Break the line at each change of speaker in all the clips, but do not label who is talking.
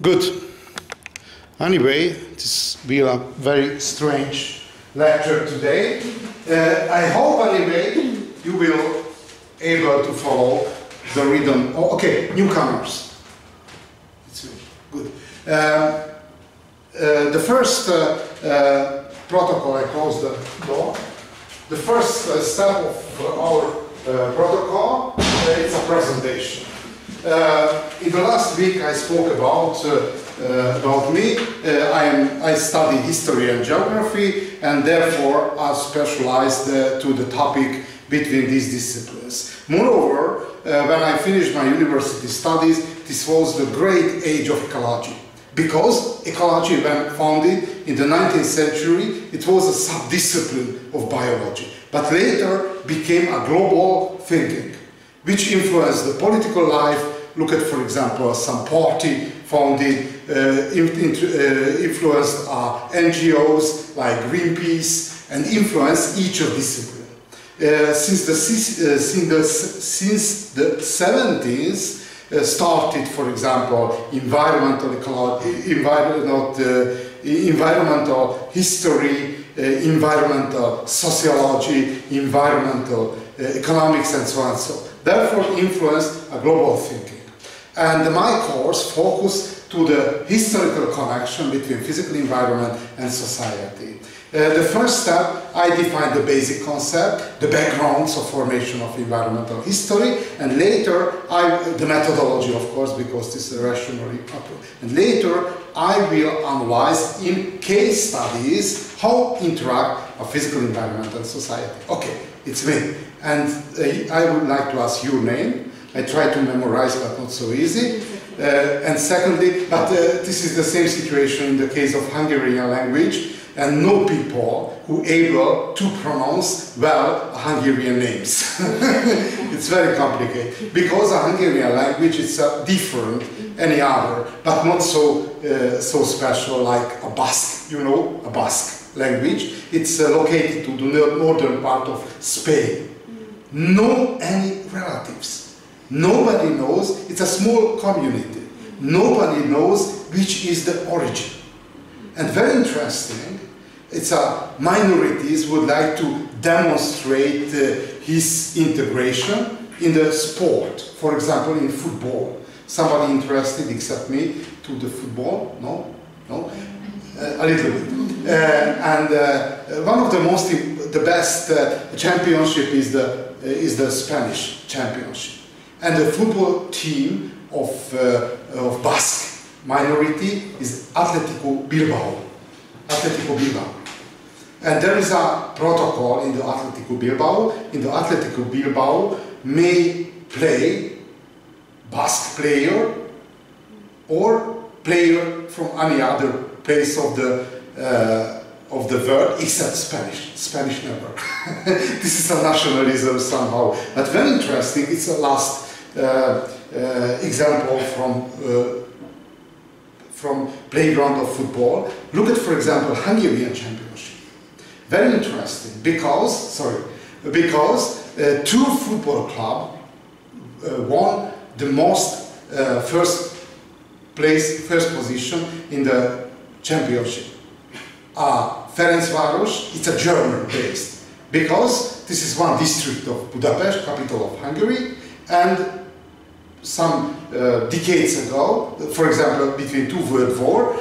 Good. Anyway, this will be a very strange lecture today. Uh, I hope anyway you will able to follow the rhythm. Oh, okay, newcomers. It's good. Um, uh, the first uh, uh, protocol, I close the door. The first uh, step of our protocol is a presentation. Uh, in the last week I spoke about uh, about me. Uh, I, am, I study history and geography and therefore I specialized uh, to the topic between these disciplines. Moreover, when I finished my university studies, this was the great age of ecology. Because ecology, when founded in the 19th century, it was a sub-discipline of biology. But later became a global thinking, which influenced the political life. Look at, for example, some party founded, uh, uh, influenced uh, NGOs like Greenpeace, and influenced each of disciplines. Uh, since the, uh, since the, since the 70s, uh, started, for example, environmental environmental, uh, environmental history, uh, environmental sociology, environmental uh, economics, and so on so. Therefore, influenced a global thinking. And my course focused to the historical connection between physical environment and society. Uh, the first step, I defined the basic concept, the backgrounds of formation of environmental history, and later, I, the methodology, of course, because this is a rationally And later, I will analyze in case studies how interact a physical environment and society. Okay, it's me. And uh, I would like to ask your name. I try to memorize, but not so easy. Uh, and secondly, but uh, this is the same situation in the case of Hungarian language and no people who able to pronounce well Hungarian names. it's very complicated because a Hungarian language is uh, different any other, but not so uh, so special like a Basque. You know, a Basque language. It's uh, located to the northern part of Spain. No any relatives. Nobody knows. It's a small community. Nobody knows which is the origin. And very interesting, it's a minorities would like to demonstrate uh, his integration in the sport, for example, in football. Somebody interested except me to the football? No? No? Uh, a little bit. Uh, and uh, one of the most, the best uh, championship is the, uh, is the Spanish championship. And the football team of, of Basque minority is Atletico Bilbao. Atletico Bilbao. And there is a protocol in the Atletico Bilbao. In the Atletico Bilbao may play Basque player or player from any other place of the uh, of the world except Spanish. Spanish never. this is a nationalism somehow. But very interesting. It's a last uh, uh, example from uh, from playground of football. Look at, for example, Hungarian championship. Very interesting because, sorry, because uh, two football club uh, won the most uh, first place, first position in the championship. Uh, Ferencváros, it's a German based because this is one district of Budapest, capital of Hungary, and some uh, decades ago, for example, between two world war,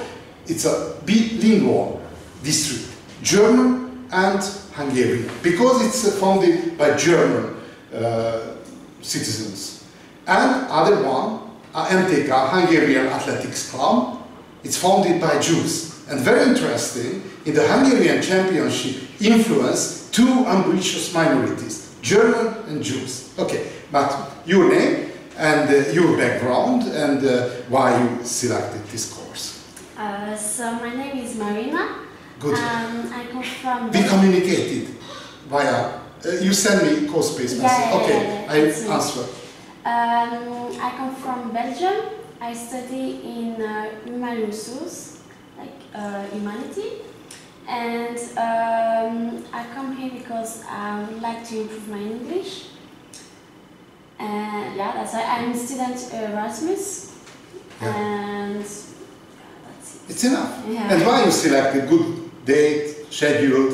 it's a bilingual district, German and Hungarian, because it's founded by German uh, citizens. And other one, uh, MTK, Hungarian Athletics Club, it's founded by Jews. And very interesting, in the Hungarian championship influence two ambitious minorities, German and Jews. Okay, but your name? And uh, your background and uh, why you selected this course.
Uh, so my name is Marina.
Good.
Um, I come from.
We communicated via. Uh, you send me CooSpace message.
Yeah, yeah,
okay,
yeah,
I answer.
Um, I come from Belgium. I study in uh, human resource, like uh, humanity. And um, I come here because I would like to improve my English. And yeah, that's why I'm student Erasmus.
Yeah.
And
It's enough.
Yeah.
And why you selected good date, scheduled?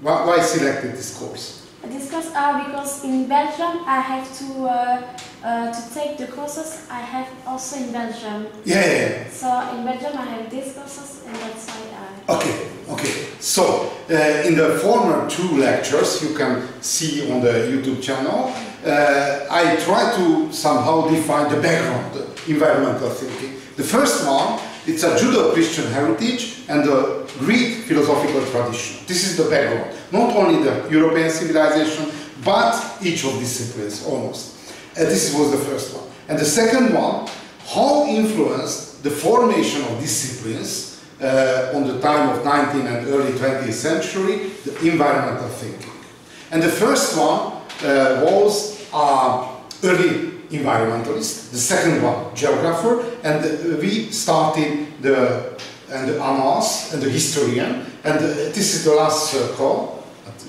Why, why selected this course?
This course uh, because in Belgium I have to uh, uh, to take the courses I have also in Belgium.
Yeah, yeah, yeah.
So in Belgium I have these courses and that's why I.
Okay, okay. So, uh, in the former two lectures you can see on the YouTube channel, uh, I try to somehow define the background, the environmental thinking. The first one, it's a Judeo-Christian heritage and the Greek philosophical tradition. This is the background. Not only the European civilization, but each of disciplines almost. Uh, this was the first one. And the second one, how influenced the formation of disciplines uh, on the time of 19th and early 20th century, the environmental thinking. And the first one uh, was early environmentalist, the second one geographer, and we started the and the annals and the historian, and uh, this is the last circle at the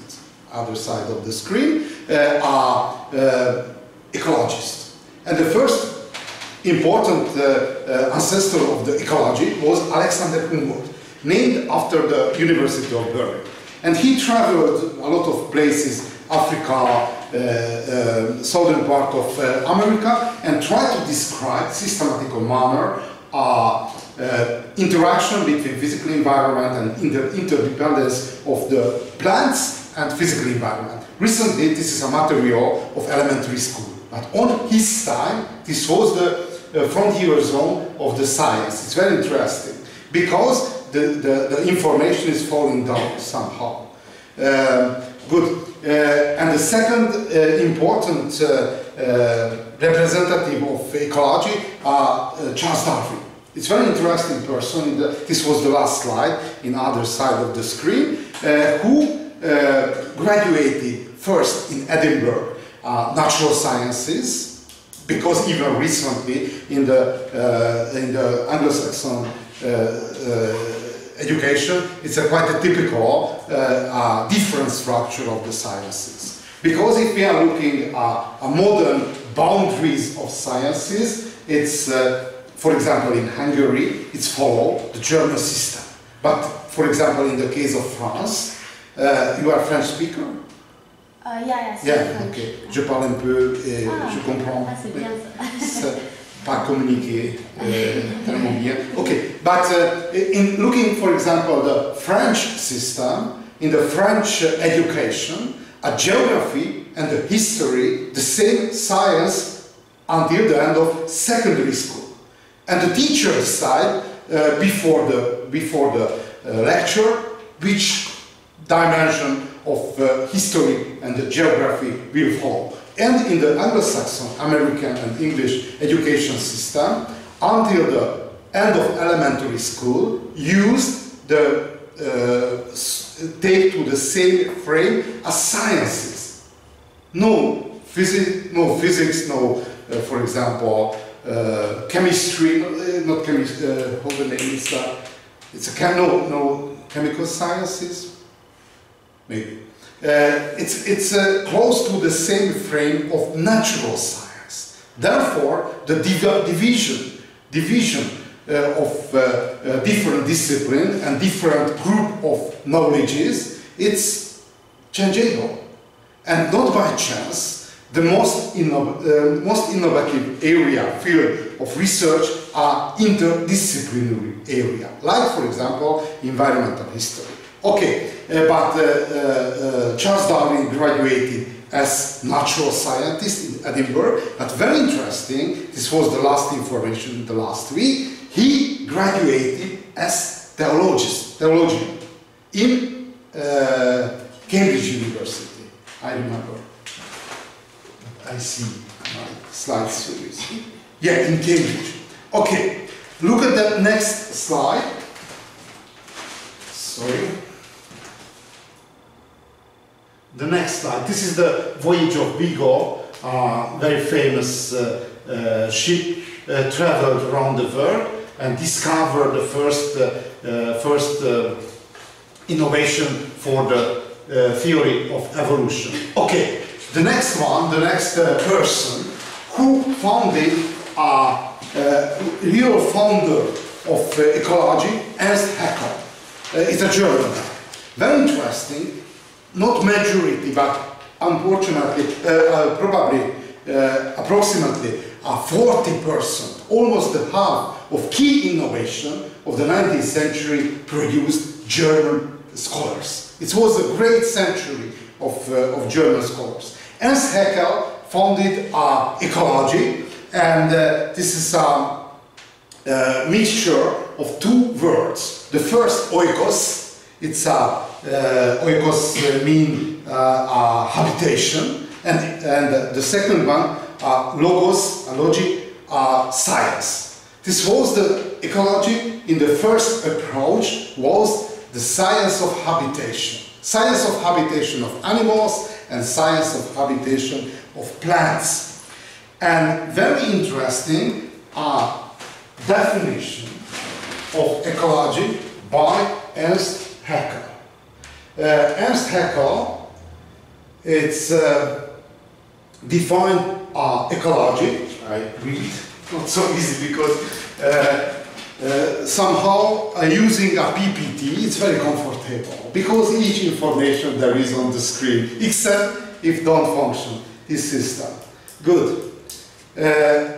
other side of the screen uh, are uh, ecologists. And the first important uh, uh, ancestor of the ecology was Alexander Humboldt, named after the University of Berlin. And he traveled a lot of places, Africa, southern part of uh, America, and try to describe systematical manner uh, uh, interaction between physical environment and inter interdependence of the plants and physical environment. Recently, this is a material of elementary school. But on his time, this was the uh, frontier zone of the science. It's very interesting because the, the, the information is falling down somehow. Um, good. Uh, and the second uh, important uh, representative of ecology Charles Darwin. It's very interesting person. The, this was the last slide in other side of the screen, who graduated first in Edinburgh, natural sciences, because even recently in the, uh, in the Anglo-Saxon uh, uh, education, it's a quite a typical uh, uh, different structure of the sciences. Because if we are looking at uh, modern boundaries of sciences, it's, uh, for example, in Hungary, it's follow the German system. But, for example, in the case of France, uh, you are a French speaker?
Uh, yeah, yeah,
Yeah, ok. Je parle un peu et
Ah,
je comprends.
Ah, c'est bien ça.
Pas communiquer euh, tellement bien. Okay, but uh, in looking, for example, the French system, in the French uh, education, a geography and the history, the same science until the end of secondary school. And the teacher decide uh, before the before the uh, lecture which dimension of uh, history and the geography will follow. And in the Anglo-Saxon, American and English education system, until the end of elementary school, used the uh, take to the same frame as sciences. No physics, no physics, no, uh, for example, uh, chemistry, uh, not chemistry, uh, how the name that? It's a chem, no, no chemical sciences, maybe. Uh, it's it's uh, close to the same frame of natural science. Therefore, the div- division division uh, of different discipline and different group of knowledges, it's changeable. And not by chance, the most, inno- uh, most innovative area, field of research are interdisciplinary area, like for example, environmental history. Okay, uh, but uh, uh, Charles Darwin graduated as natural scientist in Edinburgh, but very interesting, this was the last information the last week, he graduated as theologist, theologian in uh, Cambridge University, I remember. I see my slide series. Yeah, in Cambridge. Okay, look at the next slide. Sorry. The next slide. This is the voyage of Vigo, uh, very famous uh, uh, ship, uh, traveled around the world and discovered the first, uh, uh, first innovation for the theory of evolution. Okay, the next one, the next person who founded a real founder of ecology, Ernst Haeckel. Uh, it's a German. Very interesting, not majority, but unfortunately, uh, probably approximately 40%, almost the half of key innovation of the 19th century produced German scholars. It was a great century of, uh, of German scholars. Ernst Haeckel founded uh, ecology, and uh, this is a mixture of two words. The first, oikos, it's a uh, Uh, oikos uh, mean uh, uh, habitation, and, and the second one, uh, logos, logic, science. This was the ecology in the first approach was the science of habitation. Science of habitation of animals and science of habitation of plants. And very interesting are definition of ecology by Ernst Haeckel. Uh, Ernst Haeckel, it's uh, defined uh, ecology, I read, not so easy because uh, somehow uh, using a PPT, it's very comfortable because each information there is on the screen, except if don't function this system. Good. Uh,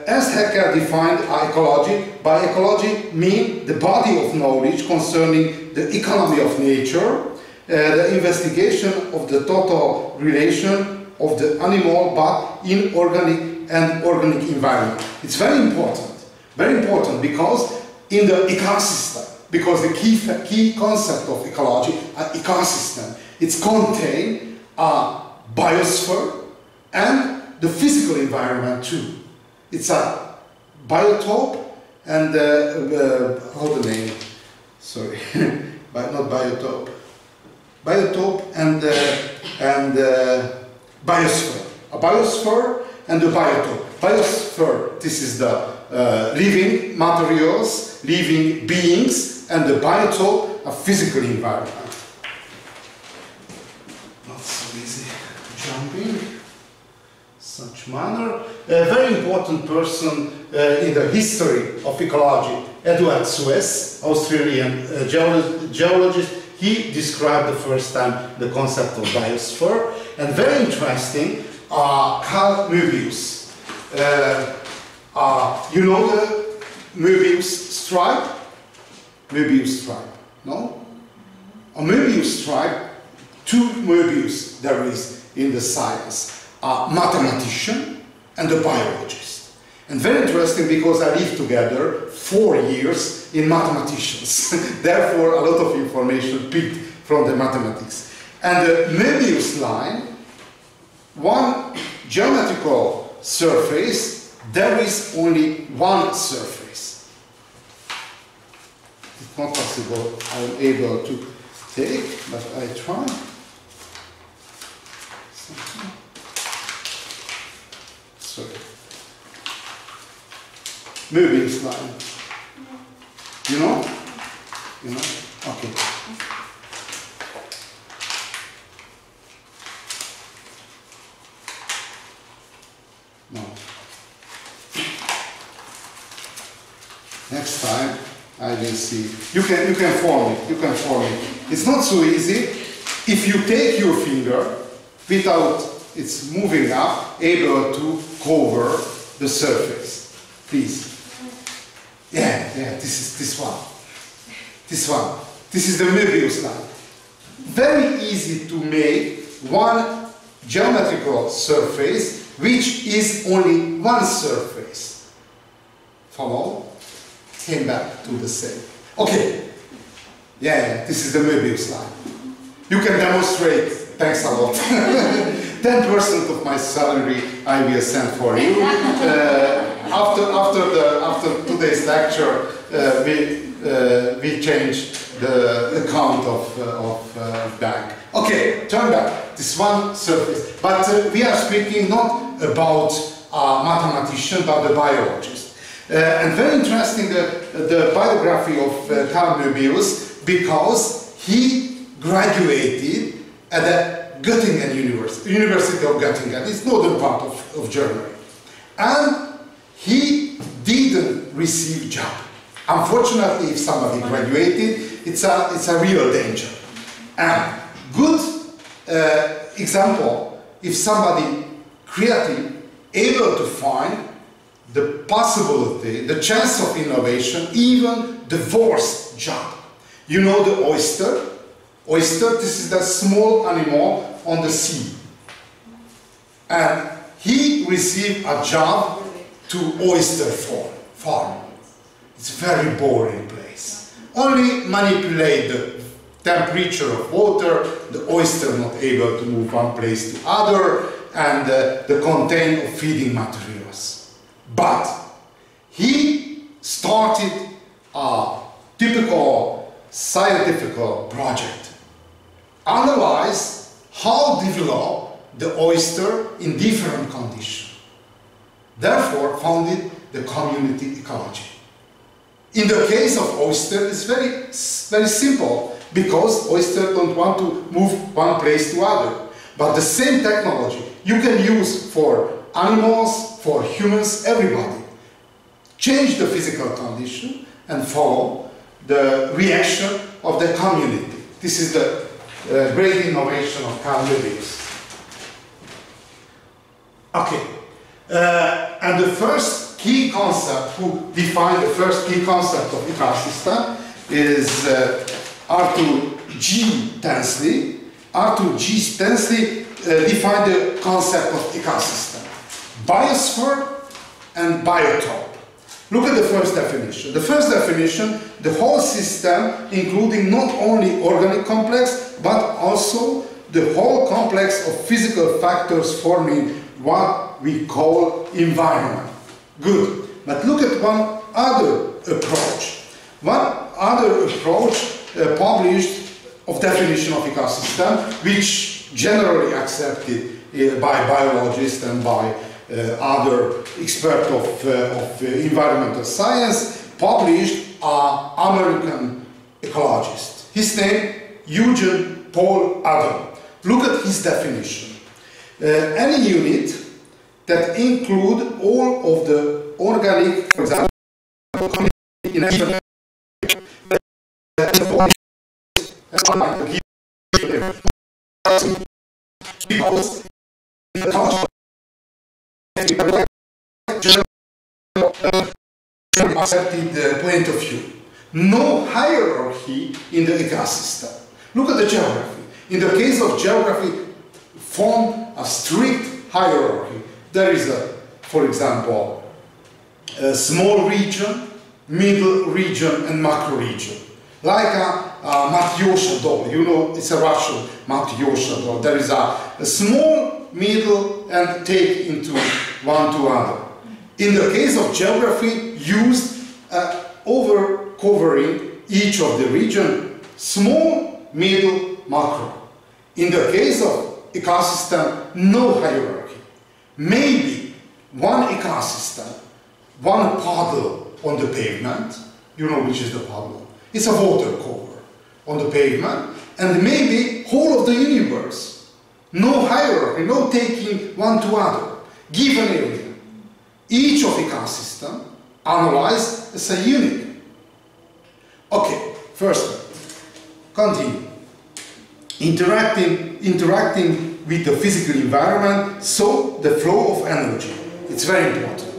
Ernst Haeckel defined ecology. By ecology, mean the body of knowledge concerning the economy of nature, the investigation of the total relation of the animal but in organic and organic environment. It's very important. Very important because in the ecosystem because the key, key concept of ecology, an ecosystem, it's contain a biosphere and the physical environment too. It's a biotope and uh, uh, the name? Sorry, but not biotope. Biotope and uh, and uh, biosphere. A biosphere and a biotope. Biosphere. This is the uh, living materials, living beings, and the biotope, a physical environment. Not so easy jumping. Such manner. A very important person uh, in the history of ecology, Eduard Suess, Australian uh, geologist, he described the first time the concept of biosphere. And very interesting, uh, Carl Möbius. Uh, uh, you know the Möbius stripe? Möbius stripe, no? A Möbius stripe, two Möbius there is in the science, a mathematician and a biologist. And very interesting because I lived together four years in mathematicians. Therefore, a lot of information picked from the mathematics. And the Möbius line, one geometrical surface there is only one surface. It's not possible I'm able to take, but I try. Sorry. Möbius line. You know? You know? Okay. No. Next time I will see. You can you can form it. You can form it. It's not so easy. If you take your finger without it's moving up, able to cover the surface. Please. Yeah, yeah, this is this one. This one. This is the Möbius line. Very easy to make one geometrical surface which is only one surface. Follow? came back to the same. Okay, yeah, this is the Möbius line. You can demonstrate, thanks a lot. 10% of my salary I will send for you. Uh, after, after, the, after today's lecture, uh, we, uh, we changed the account of, uh, of uh, bank. Okay, turn back, this one surface. But uh, we are speaking not about a mathematician, but a biologist. Uh, and very interesting the, the biography of uh, Carl Möbius because he graduated at the Göttingen University, University of Göttingen, it's northern part of, of Germany. And he didn't receive job. Unfortunately, if somebody graduated, it's a, it's a real danger. And good uh, example, if somebody creative, able to find the possibility, the chance of innovation, even the job. You know the oyster? Oyster, this is the small animal on the sea. And he received a job to oyster farm. farm. It's a very boring place. Only manipulate the temperature of water, the oyster not able to move one place to other, and uh, the content of feeding materials. But he started a typical scientific project. Analyze how develop the oyster in different conditions. Therefore, founded the community ecology. In the case of oyster, it's very, very simple because oyster don't want to move one place to other. But the same technology you can use for animals, for humans, everybody. Change the physical condition and follow the reaction of the community. This is the uh, great innovation of Carl Lewis. Okay, uh, and the first key concept who defined the first key concept of ecosystem is uh, Arthur G. Tansley. Arthur G. Tansley uh, defined the concept of ecosystem. Biosphere and biotope. Look at the first definition. The first definition, the whole system, including not only organic complex, but also the whole complex of physical factors forming what we call environment. Good. But look at one other approach. One other approach uh, published of definition of ecosystem, which generally accepted uh, by biologists and by uh, other experts of, uh, of uh, environmental science, published an American ecologist. His name, Eugene Paul Odum. Look at his definition. Uh, any unit that include all of the organic, for example, accepted point of view. No hierarchy in the ecosystem. Look at the geography. In the case of geography, form a strict hierarchy. There is a, for example, a small region, middle region, and macro region. Like a, a Matryoshka doll, you know, it's a Russian Matryoshka doll. There is a, a small, middle, and take into one to other. In the case of geography, used uh, over covering each of the region, small, middle, macro. In the case of ecosystem, no hierarchy. Maybe one ecosystem, one puddle on the pavement, you know which is the puddle, it's a water cover on the pavement, and maybe whole of the universe. No hierarchy, no taking one to other, given area. Each of ecosystem analyzed as a unit. Okay, first, continue. Interacting, interacting with the physical environment, so the flow of energy. It's very important.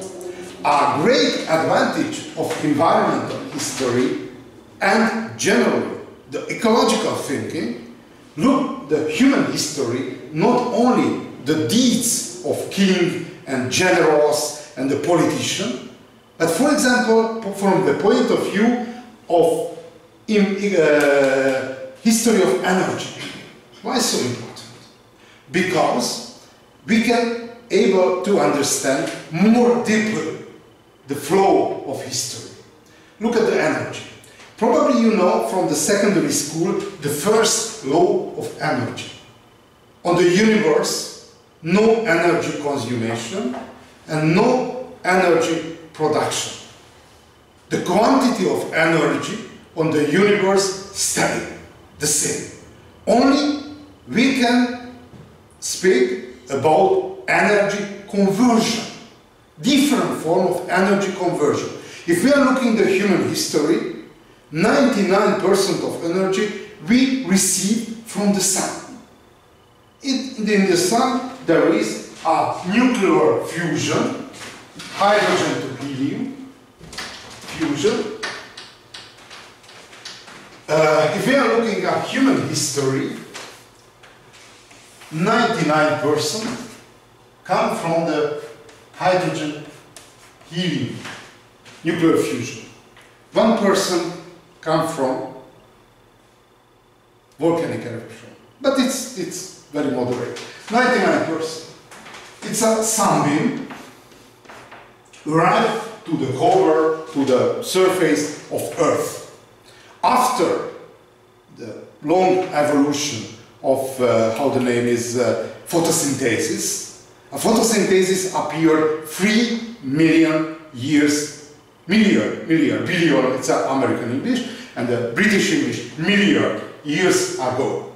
A great advantage of environmental history and generally the ecological thinking, look the human history, not only the deeds of king and generals and the politician, but for example, from the point of view of uh, history of energy. Why so important? Because we can able to understand more deeply the flow of history. Look at the energy. Probably you know from the secondary school the first law of energy. On the universe, no energy consumption and no energy production. The quantity of energy on the universe steady, the same. Only we can speak about energy conversion, different form of energy conversion. If we are looking at human history, 99% of energy we receive from the sun. In, in the sun, there is a nuclear fusion, hydrogen to helium fusion. Uh, if we are looking at human history, 99% come from the hydrogen helium nuclear fusion. One person come from volcanic eruption, but it's, it's very moderate. 99%. It's a sunbeam right to the cover, to the surface of Earth. After the long evolution of uh, how the name is uh, photosynthesis, a photosynthesis appeared 3 million years million, million, billion, it's American English, and the British English, million years ago.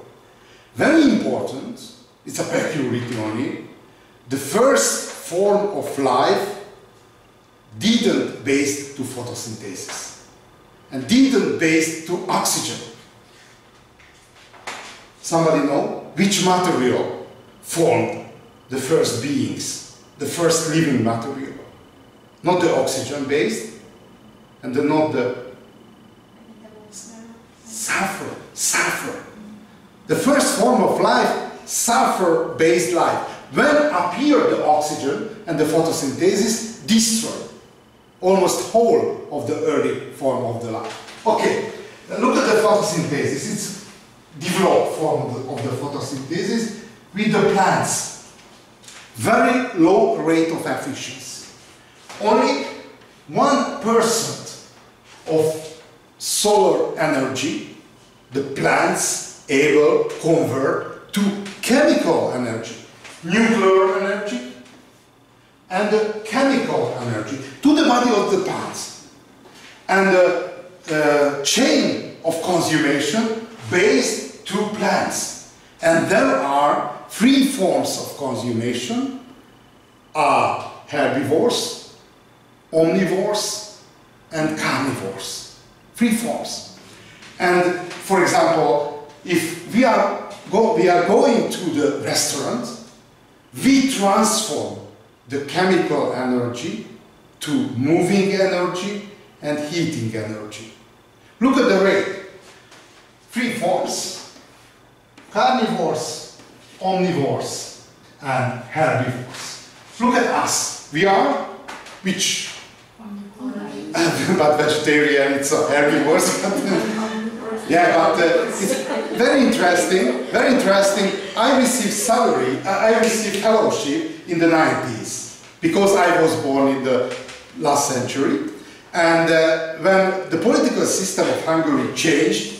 Very important, it's a peculiarity only, the first form of life didn't based to photosynthesis and didn't based to oxygen. Somebody know which material formed the first beings, the first living material? Not the oxygen based, and then not the sulfur, sulfur. The first form of life, sulfur-based life. When appeared the oxygen and the photosynthesis destroyed almost whole of the early form of the life. Okay, look at the photosynthesis. It's developed form of the, of the photosynthesis with the plants. Very low rate of efficiency. Only 1% of solar energy, the plants able convert to chemical energy, nuclear energy, and chemical energy to the body of the plants. And the uh, chain of consumption based to plants. And there are three forms of consummation are herbivores, omnivores, and carnivores. Three forms. And for example, if we are, go, we are going to the restaurant, we transform the chemical energy to moving energy and heating energy. Look at the rate. Three forms. Carnivores, omnivores, and herbivores. Look at us. We are which but vegetarian, it's a herbivores. yeah, but uh, it's very interesting, very interesting. I received salary, I received fellowship in the 90s because I was born in the last century. And uh, when the political system of Hungary changed, uh,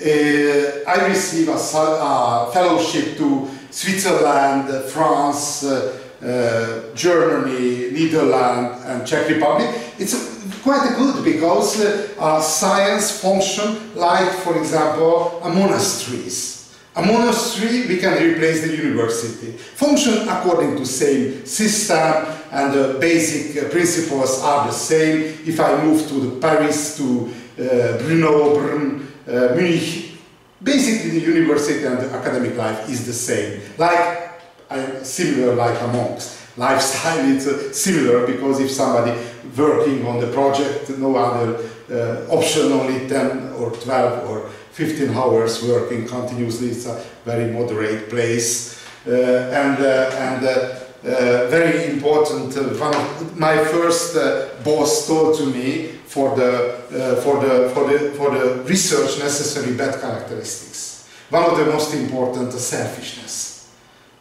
I received a, fellowship to Switzerland, France, uh, uh, Germany, Netherlands, and Czech Republic. It's quite good because uh, science function like, for example, a monasteries. A monastery, we can replace the university. Function according to same system and the basic uh, principles are the same. If I move to the Paris, to uh, Brno, Brn, uh, Munich, basically the university and the academic life is the same. Like, uh, similar like a monk's lifestyle, it's uh, similar because if somebody working on the project, no other uh, option, only 10 or 12 or 15 hours working continuously. It's a very moderate place. Uh, and uh, and uh, Uh, very important, uh, one of my first uh, boss told to me for the, for, the, for, the, for the research necessary bad characteristics. One of the most important, selfishness.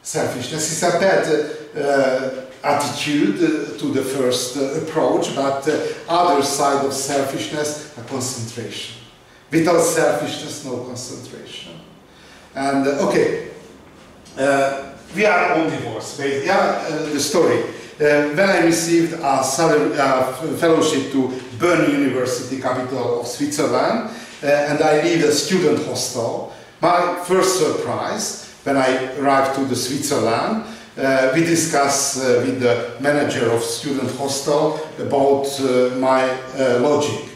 Selfishness is a bad attitude to the first uh, approach, but uh, other side of selfishness, a concentration. Without selfishness, no concentration. And uh, okay, we are on omnivores. Yeah, the story. Uh, when I received a salary, uh, fellowship to Bern University, capital of Switzerland, uh, and I lead a student hostel, my first surprise when I arrived to the Switzerland uh, we discuss uh, with the manager of student hostel about uh, my uh, logic.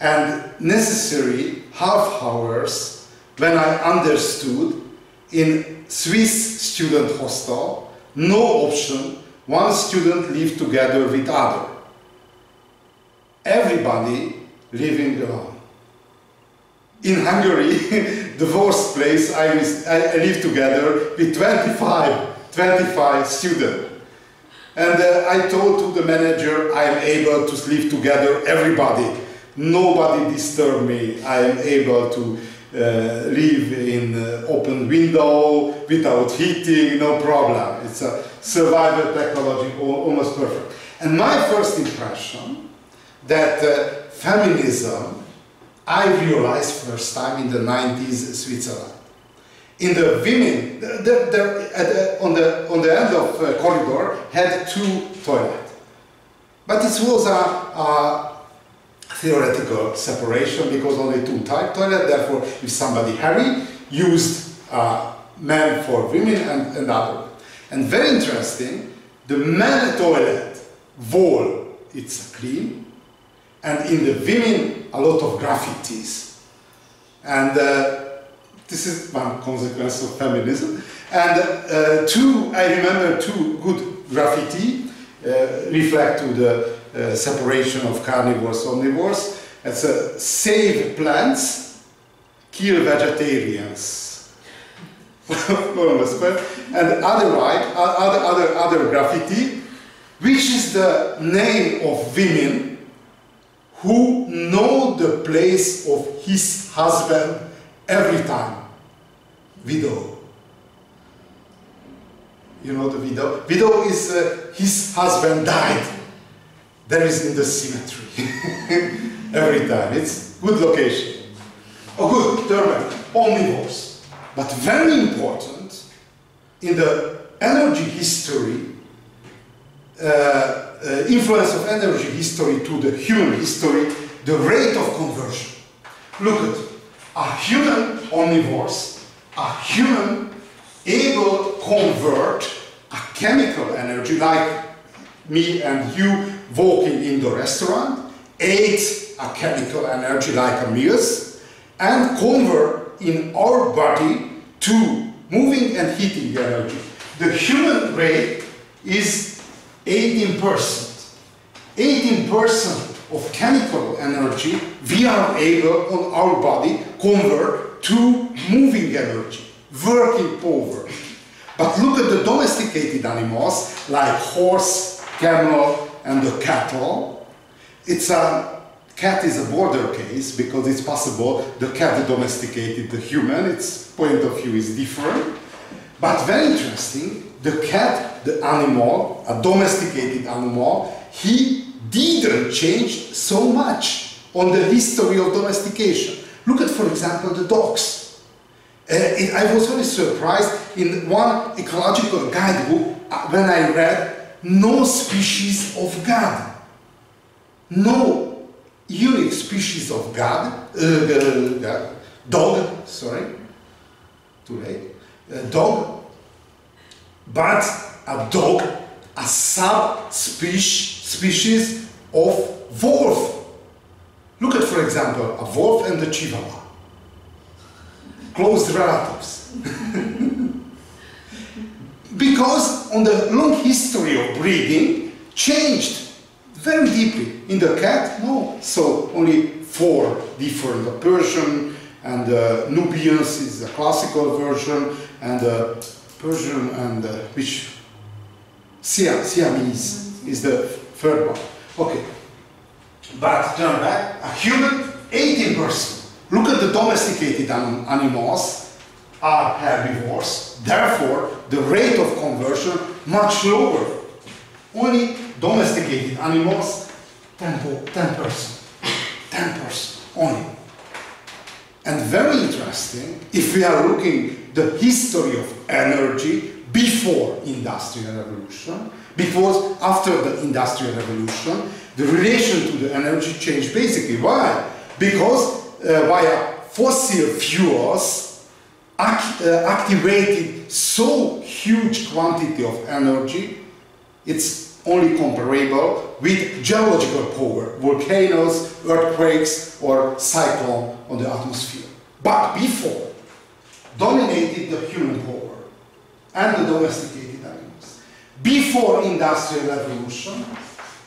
And necessary half hours when I understood in Swiss student hostel, no option, one student live together with other. Everybody living alone. In Hungary, the worst place, I, live together with 25, 25 students. And uh, I told to the manager, I am able to live together, everybody. Nobody disturb me. I am able to live in uh, open window, without heating, no problem. It's a survival technology, almost perfect. And my first impression that uh, feminism, I realized first time in the 90s Switzerland. In the women, the, the, the, on, the, on the end of corridor had two toilets. But it was a, a theoretical separation because only two type toilet, therefore if somebody hurry, used uh, men for women and, and. And very interesting, the men toilet wall, it's clean, and in the women, a lot of graffitis. And uh, this is one consequence of feminism. And uh, two, I remember two good graffiti uh, reflect to the uh, separation of carnivores, omnivores. It's a save plants, kill vegetarians. and other right, other, other, other graffiti, which is the name of women who know the place of his husband every time. Widow. You know the widow? Widow is uh, his husband died. There is in the cemetery. every time. It's good location. A good, Durban, omnivores. But very important, in the energy history, uh, uh, influence of energy history to the human history, the rate of conversion. Look at a human omnivores, a human able to convert a chemical energy like me and you walking in the restaurant, ate a chemical energy like a meals, and convert in our body to moving and heating energy. The human rate is 18%. 18% of chemical energy we are able on our body convert to moving energy, working power. But look at the domesticated animals like horse, camel and the cattle. It's a cat is a border case because it's possible the cat domesticated the human, its point of view is different. But very interesting, the cat, the animal, a domesticated animal, he didn't change so much on the history of domestication. Look at, for example, the dogs. Uh, it, I was very surprised in one ecological guidebook uh, when I read no species of God. No unique species of God, uh, uh dog, sorry, too late, uh, dog but a dog, a subspecies species of wolf. Look at, for example, a wolf and a chihuahua. Close relatives. because on the long history of breeding, changed very deeply. In the cat, no. So only four different, Persian and uh, Nubians is the classical version, and uh, Persian and uh, which Siam, Siamese is the third one. Okay. But turn back, a human 18%. Look at the domesticated animals are herbivores. Therefore, the rate of conversion much lower. Only domesticated animals 10%. 10%. 10% only. And very interesting, if we are looking the history of energy before industrial revolution, because after the industrial revolution, the relation to the energy changed basically. Why? Because uh, via fossil fuels, act, uh, activated so huge quantity of energy, it's only comparable with geological power, volcanoes, earthquakes, or cyclone on the atmosphere. But before, dominated the human power and the domesticated animals. Before industrial revolution,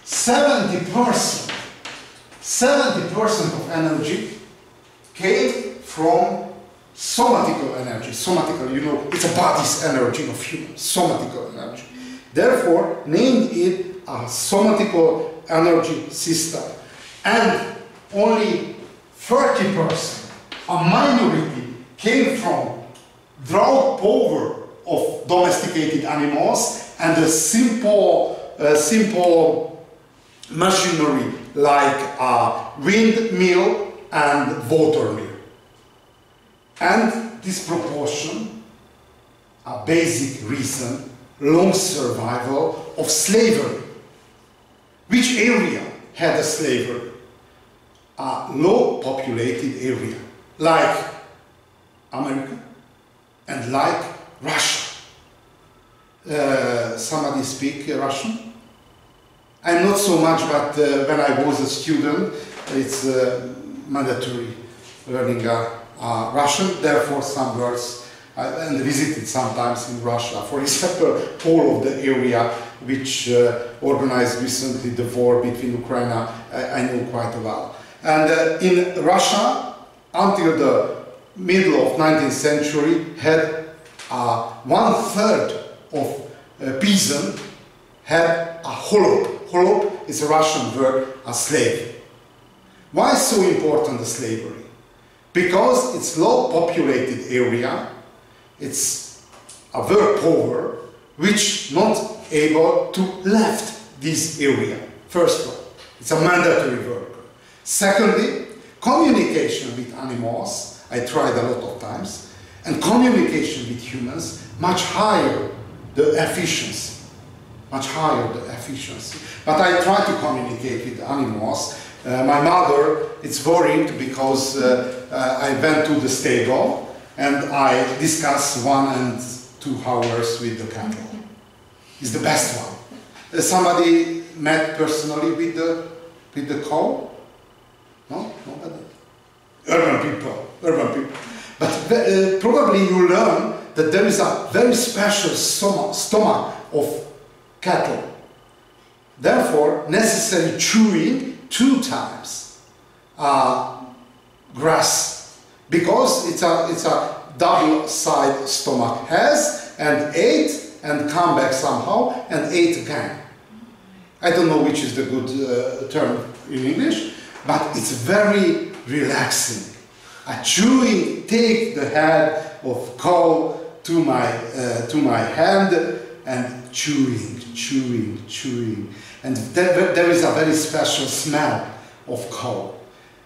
70%, 70% of energy came from somatical energy. Somatical, you know, it's a body's energy of humans, somatical energy. Therefore, named it a somatical energy system. And only 30%, a minority, came from drought power of domesticated animals and a simple, uh, simple machinery like a windmill and water mill. And this proportion, a basic reason, long survival of slavery. Which area had a slavery? A low populated area, like America and like Russia. Uh, somebody speak Russian? I'm not so much, but uh, when I was a student, it's uh, mandatory learning uh, uh, Russian. Therefore, some words uh, and visited sometimes in Russia. For example, all of the area which organized recently the war between Ukraine, I, I know quite well. And in Russia, until the middle of 19th century, had one third of uh, peasant had a holop. Holop is a Russian word, a slave. Why so important the slavery? Because it's low populated area, it's a work power which not able to left this area. First one, it's a mandatory work. Secondly, communication with animals, I tried a lot of times, and communication with humans, much higher the efficiency, much higher the efficiency. But I try to communicate with animals. Uh, my mother, it's worried because uh, I went to the stable and I discussed one and two hours with the cattle. It's the best one. Uh, somebody met personally with the, with the cow? No? Nobody? Urban people, urban people. But uh, probably you learn that there is a very special stomach, stomach of cattle. Therefore, necessary chewing two times uh, grass because it's a, it's a double side stomach has and ate and come back somehow and ate again. I don't know which is the good uh, term in English, but it's very relaxing. A chewing, take the head of cow to my, uh, to my hand and chewing, chewing, chewing. And there, there is a very special smell of cow.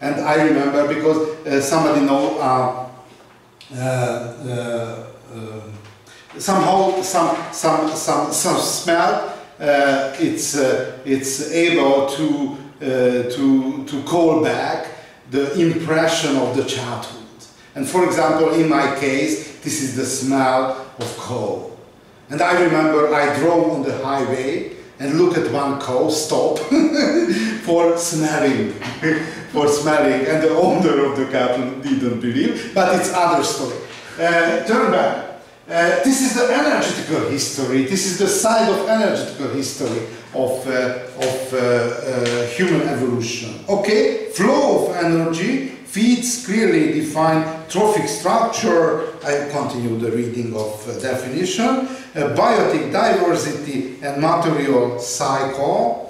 And I remember because uh, somebody know uh, uh, uh, uh somehow some some some some smell it's it's able to to to call back the impression of the childhood. And for example, in my case, this is the smell of coal. And I remember I drove on the highway and look at one coal stop for smelling, for smelling, and the owner of the cattle didn't believe, but it's other story. Uh, turn back. Uh, this is the energetical history, this is the side of energetical history of, uh, of uh, uh, human evolution. Okay, flow of energy feeds clearly defined trophic structure, I continue the reading of uh, definition, biotic diversity and material cycle,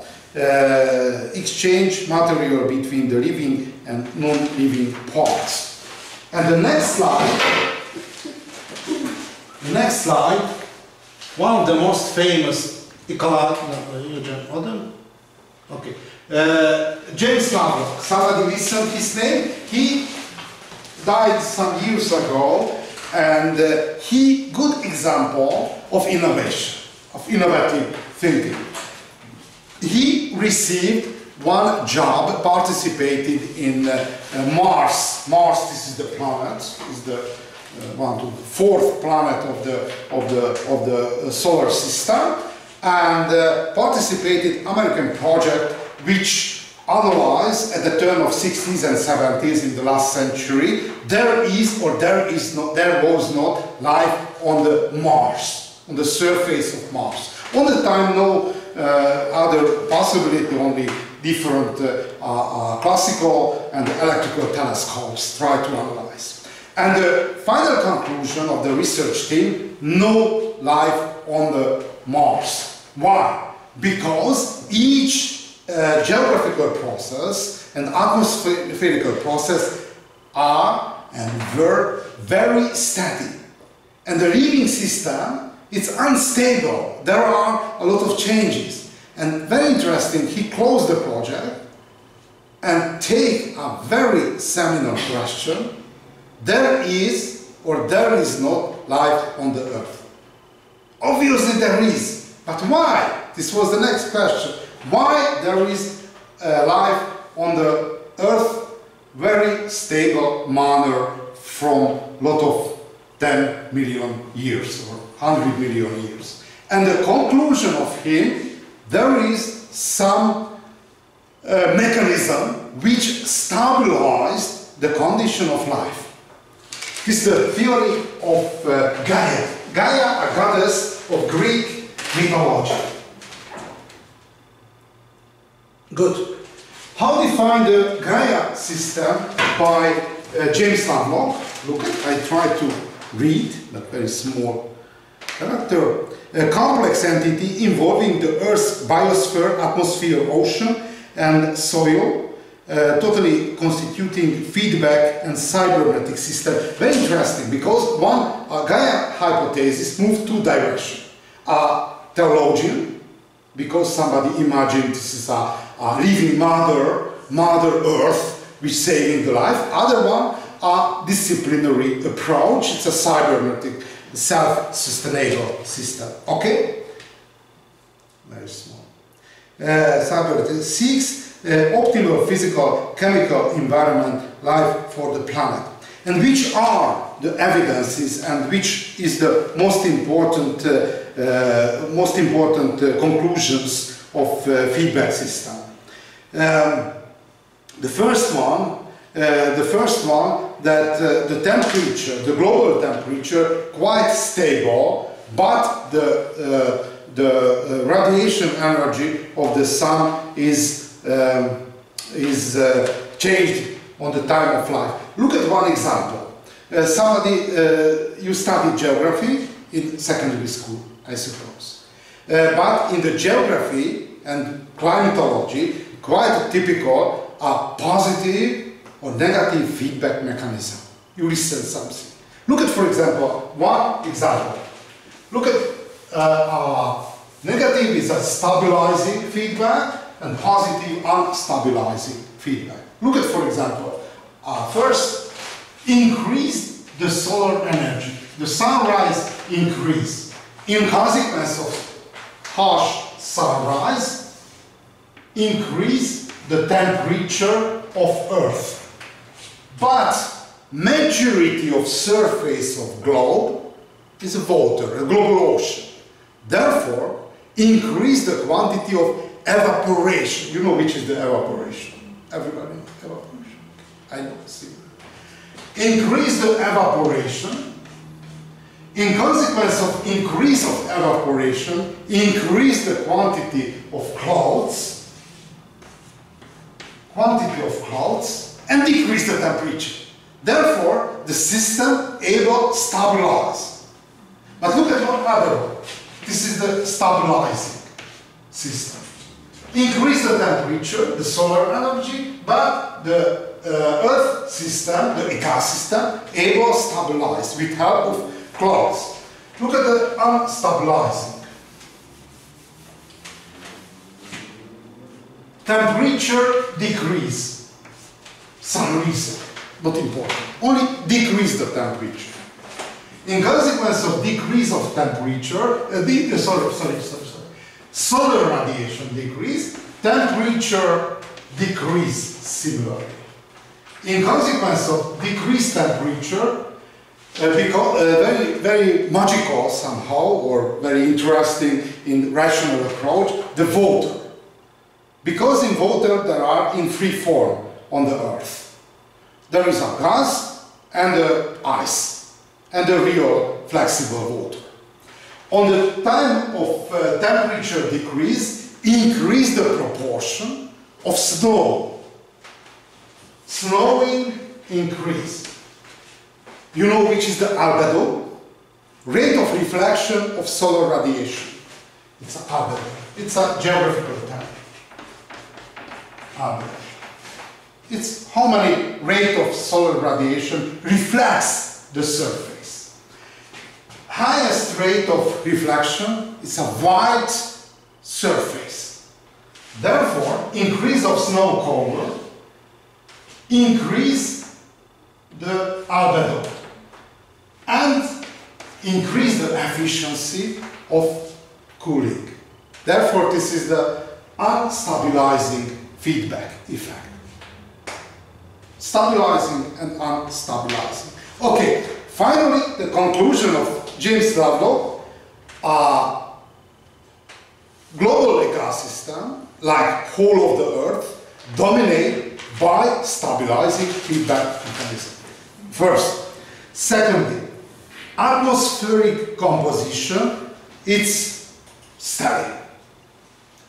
exchange material between the living and non-living parts. And the next slide Next slide. One of the most famous ecological, okay, uh, James Lovelock. Somebody listened his name. He died some years ago, and uh, he good example of innovation, of innovative thinking. He received one job, participated in uh, uh, Mars. Mars, this is the planet, is the one to fourth planet of the of the of the solar system, and uh, participated American project which analyzed at the turn of 60s and 70s in the last century there is or there is not there was not life on the Mars on the surface of Mars. On the time, no uh, other possibility, only different uh, uh, classical and electrical telescopes try to analyze. And the final conclusion of the research team, no life on the Mars. Why? Because each uh, geographical process and atmospherical process are and were very static. And the living system, it's unstable. There are a lot of changes. And very interesting, he closed the project and take a very seminal question. There is or there is not life on the earth. Obviously there is. But why? This was the next question. Why there is uh, life on the earth very stable manner from lot of 10 million years or 100 million years. And the conclusion of him, there is some uh, mechanism which stabilized the condition of life. It's the theory of uh, Gaia. Gaia, a goddess of Greek mythology. Good. How define the Gaia system by uh, James Lovelock? Look, I try to read, but very small character. A complex entity involving the Earth's biosphere, atmosphere, ocean, and soil, uh, totally constituting feedback and cybernetic system. Very interesting because one uh, Gaia hypothesis moved two directions. A theologian, because somebody imagined this is a, a living mother, Mother Earth, which saving the life. Other one, a disciplinary approach. It's a cybernetic, self-sustainable system. Okay? Very small. Uh, cybernetic seeks uh, optimal physical, chemical environment life for the planet. And which are the evidences and which is the most important, uh, uh most important uh, conclusions of uh, feedback system? Um, the first one uh, the first one, that uh, the temperature, the global temperature, quite stable, but the, uh, the radiation energy of the sun is, um, is changed on the time of life. Look at one example. Uh, somebody, uh, you studied geography in secondary school, I suppose. Uh, but in the geography and climatology, quite typical, a positive or negative feedback mechanism. You listen something. Look at, for example, one example. Look at uh, uh, negative is a stabilizing feedback and positive unstabilizing feedback. Look at, for example, uh, first, increase the solar energy. The sunrise increase. In consequence of harsh sunrise, increase the temperature of Earth. But majority of surface of globe is water, a global ocean. Therefore, increase the quantity of evaporation. You know which is the evaporation? Everybody evaporation? I don't see. Increase the evaporation. In consequence of increase of evaporation, increase the quantity of clouds, quantity of clouds, and decrease the temperature. Therefore, the system able stabilize. But look at one other one. This is the stabilizing system. Increase the temperature, the solar energy, but the uh, earth system, the ecosystem, able stabilize with help of clouds. Look at the unstabilizing. Temperature decrease some reason, not important, only decrease the temperature. In consequence of decrease of temperature, uh, the, uh, sorry, sorry, sorry, sorry, solar radiation decrease, temperature decrease similarly. In consequence of decreased temperature, uh, because, uh, very, very magical somehow, or very interesting in rational approach, the water. Because in water there are in free form on the earth. There is a gas and the ice and a real flexible water. On the time of uh, temperature decrease, increase the proportion of snow. Snowing increase. You know which is the albedo? Rate of reflection of solar radiation. It's an albedo. It's a geographical term. Albedo. It's how many rate of solar radiation reflects the surface. Highest rate of reflection is a white surface. Therefore, increase of snow cover increase the albedo and increase the efficiency of cooling. Therefore, this is the unstabilizing feedback effect. Stabilizing and unstabilizing. Okay, finally, the conclusion of James Lovelock, a global ecosystem, like whole of the earth, dominate by stabilizing feedback mechanism. First. Secondly, atmospheric composition, it's steady.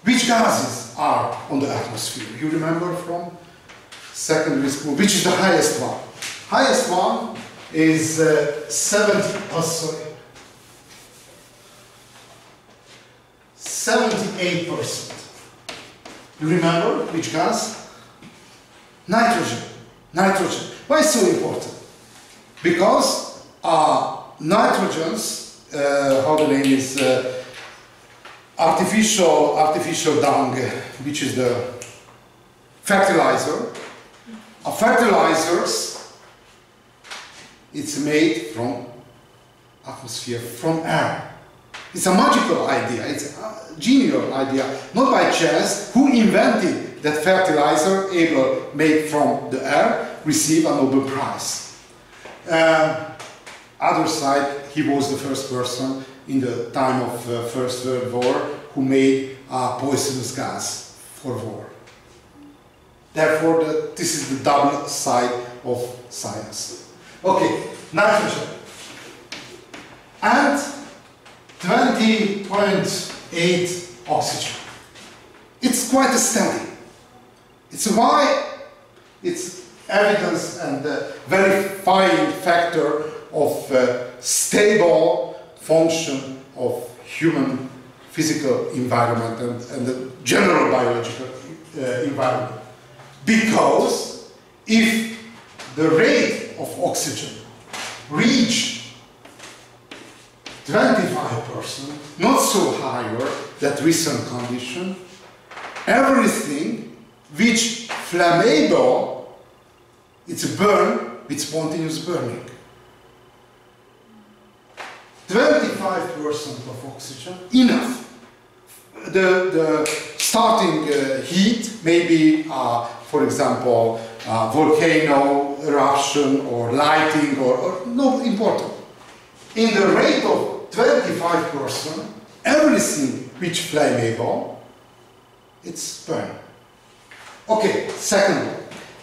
Which gases are on the atmosphere? You remember from secondary school, which is the highest one? Highest one is uh, 70, oh sorry, 78%. You remember which gas? Nitrogen. Nitrogen. Why is so important? Because uh, nitrogens, uh, how the name is, uh, artificial, artificial dung, which is the fertilizer. A fertilizers, it's made from atmosphere, from air. It's a magical idea, it's a genial idea, not by chance. Who invented that fertilizer able made from the air receive a Nobel Prize. Uh, other side, he was the first person in the time of uh, First World War who made a poisonous gas for war. Therefore, the, this is the double side of science. Okay, nitrogen. And 20.8 oxygen. It's quite a steady. It's why it's evidence and uh, verifying factor of uh, stable function of human physical environment and, and the general biological uh, environment. Because if the rate of oxygen reach 25%, not so higher, that recent condition, everything which flammable, it's burn with spontaneous burning. 25% of oxygen, enough. The, the starting uh, heat maybe uh, for example, uh, volcano eruption or lighting or, or no important. In the rate of 25%, everything which flammable, it's burn. Okay, second one.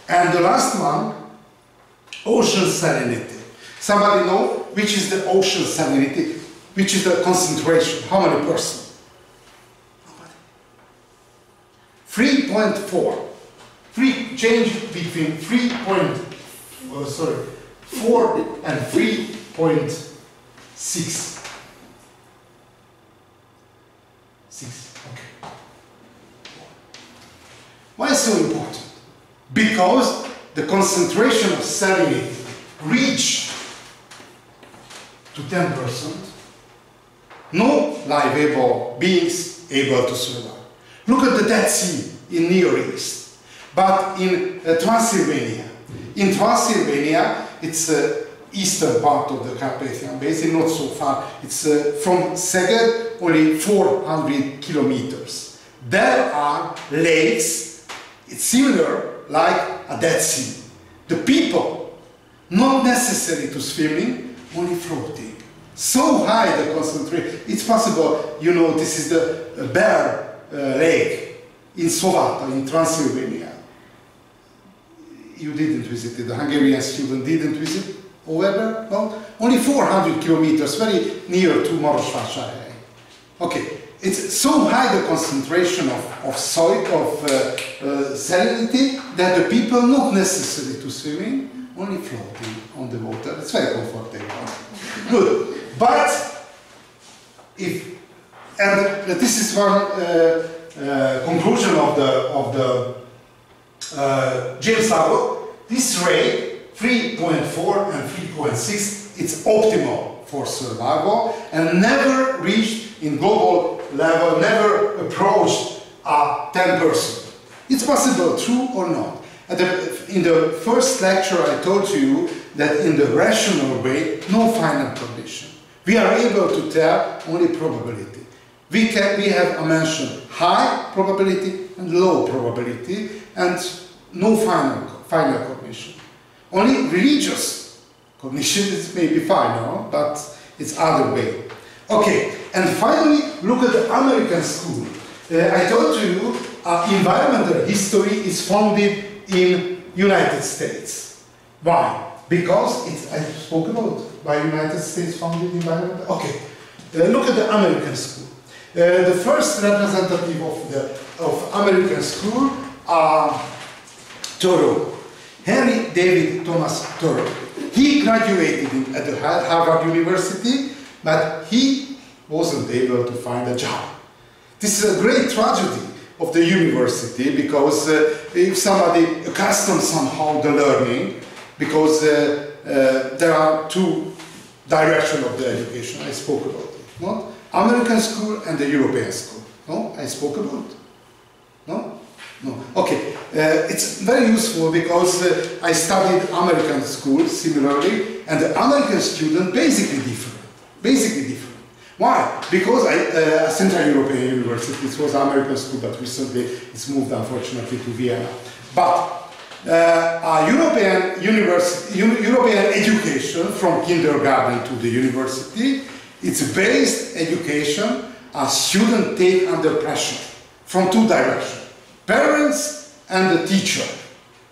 And the last one, ocean salinity. Somebody know which is the ocean salinity? Which is the concentration? How many percent? 3.4. Three change between 3. Point, oh, sorry, 4 and 3.6. 6. Okay. Why is so important? Because the concentration of salinity reach to 10%, no livable beings able to survive. Look at the Dead Sea in Near East, but in uh, Transylvania. In Transylvania, it's the uh, eastern part of the Carpathian Basin, not so far. It's uh, from Szeged, only 400 kilometers. There are lakes, it's similar like a Dead Sea. The people, not necessary to swimming, only floating. So high the concentration. It's possible, you know, this is the uh, Bear uh, Lake in Sovata, in Transylvania. You didn't visit it, the Hungarian student didn't visit However? No? Only 400 kilometers, very near to Marosvásárhely. Okay, it's so high the concentration of, of soil, of uh, uh, salinity, that the people not necessary to swimming, only floating on the water. It's very comfortable. Good. But if and this is one uh, uh, conclusion of the of the uh, James Lovelock. This rate 3.4 and 3.6 it's optimal for survival and never reached in global level, never approached uh, 10%. It's possible, true or not. The, in the first lecture I told you that in the rational way, no final condition. We are able to tell only probability. We, can, we have mentioned high probability and low probability and no final, final cognition. Only religious cognition is maybe final, but it's other way. Okay, and finally, look at the American school. Uh, I told you uh, environmental history is founded in United States. Why? Because it's, I spoke about why United States founded environmental. Okay, uh, look at the American school. Uh, the first representative of the of American school are Thoreau, Henry David Thomas Thoreau. He graduated at the Harvard University, but he wasn't able to find a job. This is a great tragedy of the university because uh, if somebody accustomed somehow the learning, because uh, uh, there are two directions of the education I spoke about it. Not American school and the European school. No, I spoke about. No, no. Okay, uh, it's very useful because uh, I studied American school similarly, and the American student basically different. Basically different. Why? Because I, uh, Central European University, it was American school, but recently it's moved unfortunately to Vienna. But uh, European, university, European education from kindergarten to the university, it's based education a student take under pressure from two directions. Parents and the teacher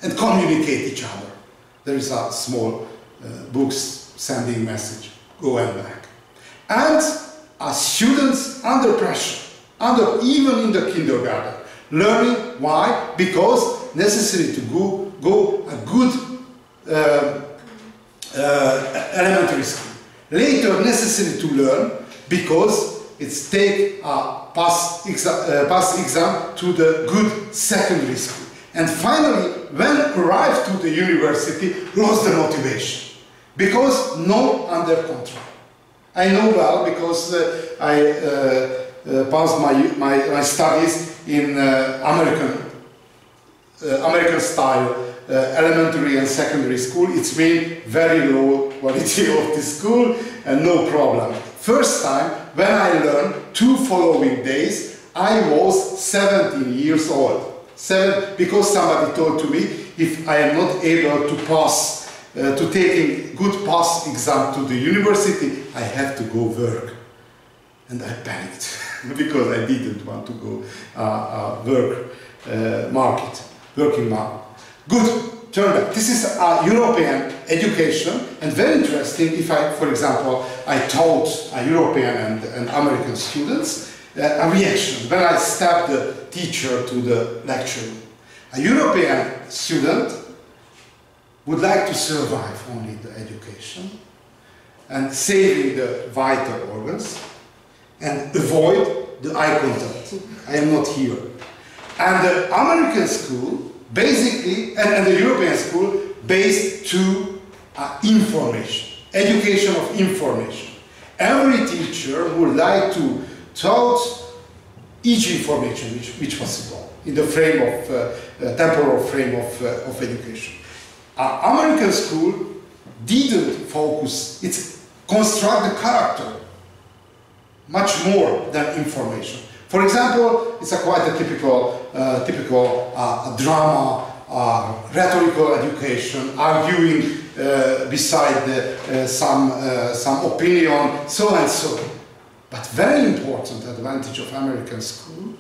and communicate each other. There is a small uh, books sending message, go and back. And are students under pressure, under even in the kindergarten, learning why? Because necessary to go, go a good uh, uh, elementary school. Later necessary to learn because it's take a pass exam, uh, pass exam to the good secondary school. And finally, when arrived to the university, lost the motivation because no under control. I know well because uh, I uh, uh, passed my, my, my, studies in American, American style uh, elementary and secondary school, it's been very low quality of the school and no problem. First time, when I learned two following days, I was 17 years old. Seven, because somebody told to me, if I am not able to pass uh, to taking good pass exam to the university, I have to go work. And I panicked because I didn't want to go uh, uh, work uh, market, working market. Good, turn out. This is a European education and very interesting if I, for example, I taught a European and, and American students uh, a reaction when I stepped the teacher to the lecture. A European student would like to survive only the education and saving the vital organs and avoid the eye contact. I am not here. And the American school, basically, and, and the European school, based to uh, information, education of information. Every teacher would like to taught each information which, which possible in the frame of, uh, uh, temporal frame of, uh, of education. Uh, American school didn't focus, it construct the character much more than information. For example, it's a quite a typical, uh, typical uh, drama, uh, rhetorical education, arguing uh, beside the, uh, some, uh, some opinion, so and so. But very important advantage of American school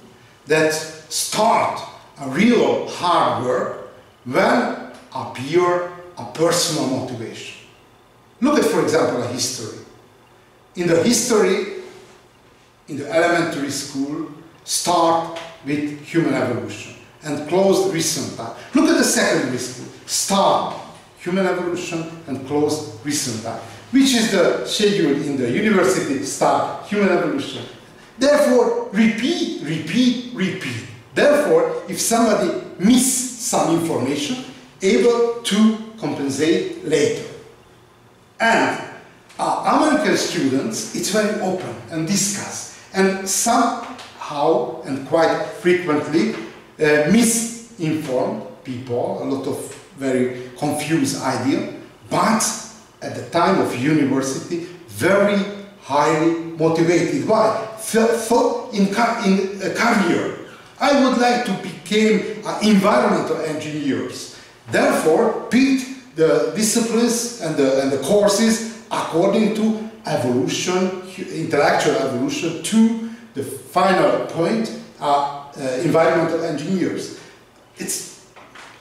that start a real hard work when appear a personal motivation. Look at, for example, a history. In the history, in the elementary school, start with human evolution and closed recent time. Look at the secondary school. Start human evolution and closed recent time. Which is the schedule in the university? Start human evolution. Therefore, repeat, repeat, repeat. Therefore, if somebody miss some information, able to compensate later. And uh, American students, it's very open and discuss. And somehow and quite frequently uh, misinformed people, a lot of very confused idea, but at the time of university, very highly motivated. Why? Thought in, in a career. I would like to become uh, environmental engineers. Therefore, picked the disciplines and the, and the courses according to evolution, intellectual evolution, to the final point, are uh, environmental engineers. It's,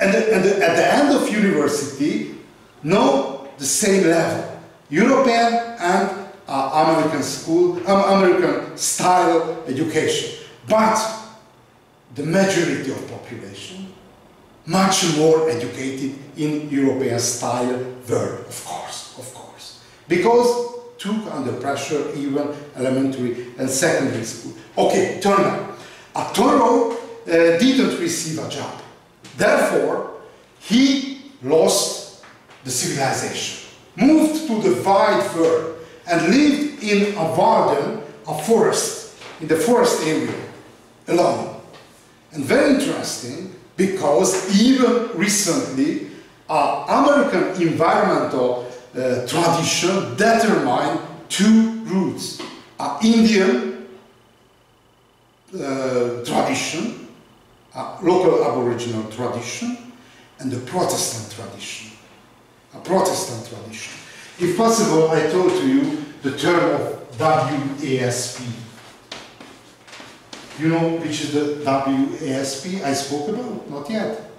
and, and at the end of university, no, the same level. European and uh, American school, um, American style education. But the majority of population much more educated in European style world, of course, of course. Because took under pressure even elementary and secondary school. Okay, Turner. Thoreau uh, didn't receive a job. Therefore, he lost the civilization, moved to the wide world, and lived in a garden, a forest, in the forest area, alone. And very interesting, because even recently, uh, American environmental uh, tradition determined two roots. Uh, Indian uh, tradition, uh, local Aboriginal tradition, and the Protestant tradition. A Protestant tradition. If possible, I told to you the term of WASP. You know which is the WASP I spoke about? Not yet.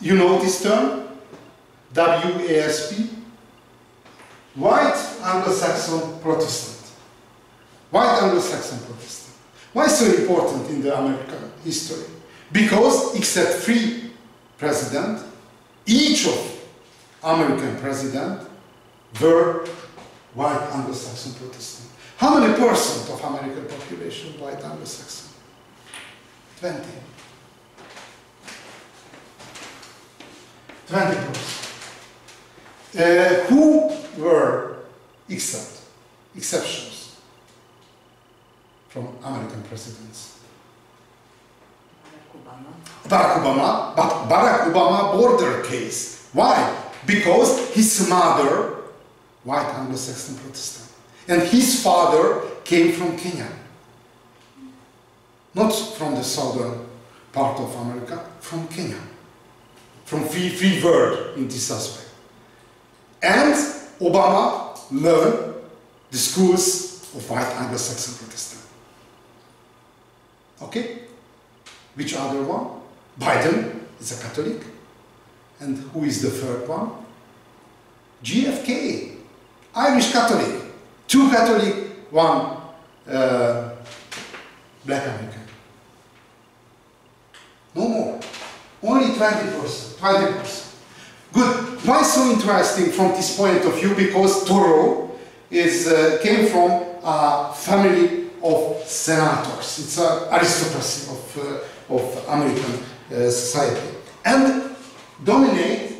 You know this term? WASP? White Anglo-Saxon Protestant. White Anglo-Saxon Protestant. Why so important in the American history? Because except three presidents, each of American president were white Anglo-Saxon Protestant. How many percent of American population white Anglo-Saxon? 20. 20 percent. Uh, who were except, exceptions from American presidents? Barack Obama, but Barack Obama border case. Why? Because his mother, white Anglo-Saxon Protestant, and his father came from Kenya. Not from the southern part of America, from Kenya. From free, free world in this aspect. And Obama learned the schools of white Anglo-Saxon Protestant. Okay? Which other one? Biden is a Catholic. And who is the third one? JFK, Irish Catholic. Two Catholic, one uh, black American. No more. Only 20%. 20%. Good. Why so interesting from this point of view? Because Thoreau is, uh, came from a family of senators. It's an aristocracy of, uh, of American uh, society. And dominate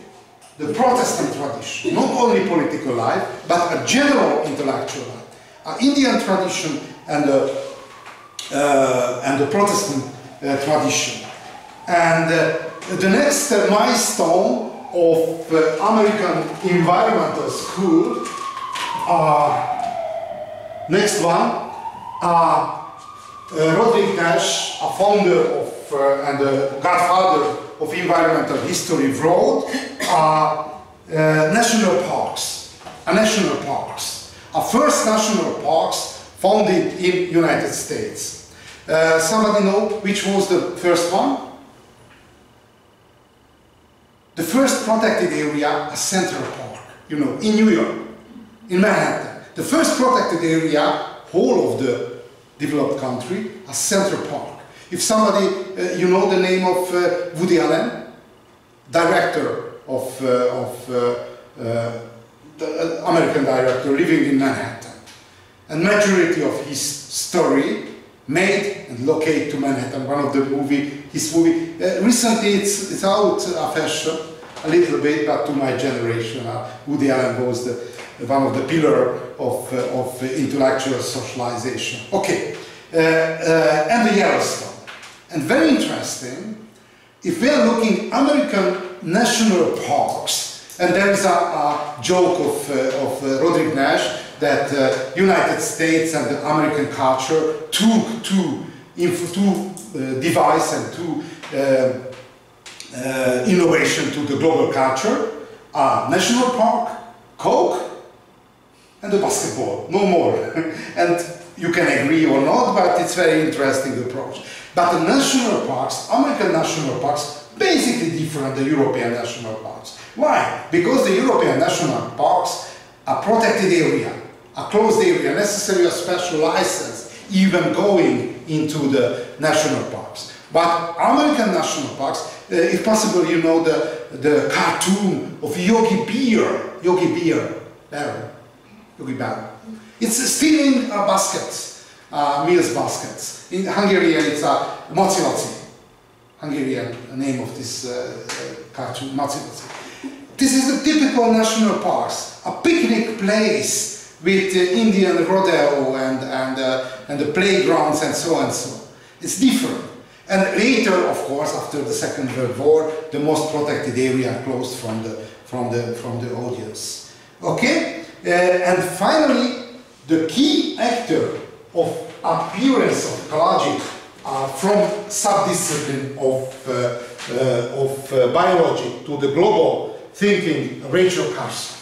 the Protestant tradition, not only political life, but a general intellectual life. Uh, Indian tradition and the, uh, and the Protestant uh, tradition. And uh, the next milestone of the American environmental school, next one, Roderick Nash, a founder of and the godfather of environmental history wrote uh, uh, national parks, a national parks, a first national parks founded in United States. Uh, somebody know which was the first one? The first protected area, a Central Park, you know, in New York, in Manhattan. The first protected area, whole of the developed country, a Central Park. If somebody, uh, you know the name of uh, Woody Allen, director of, uh, of uh, uh, the American director living in Manhattan. And majority of his story made and located to Manhattan, one of the movie, his movie. Uh, recently it's, it's out of fashion a little bit, but to my generation, uh, Woody Allen was the, one of the pillar of, uh, of intellectual socialization. Okay, uh, uh, and the Yellowstone. And very interesting, if we are looking American national parks, and there is a, a joke of, uh, of uh, Roderick Nash that uh, United States and the American culture took two, two uh, device and two uh, uh, innovation to the global culture, a national park, Coke, and the basketball, no more. and you can agree or not, but it's very interesting approach. But the national parks, American national parks, basically different than the European national parks. Why? Because the European national parks are protected area, a closed area, necessary a special license, even going into the national parks. But American national parks, uh, if possible, you know the, the cartoon of Yogi Bear, Yogi Bear, Bear, Yogi Bear. It's stealing uh, baskets, uh, meals baskets. In Hungarian, it's a uh, Hungarian name of this uh, uh cartoon, Moci This is the typical national parks, a picnic place with uh, Indian rodeo and, and, uh, and the playgrounds and so and so. It's different. And later, of course, after the Second World War, the most protected area closed from the, from the, from the audience. Okay? Uh, and finally, the key actor of appearance of ecology uh, from subdiscipline of, uh, uh, of biology to the global thinking, Rachel Carson.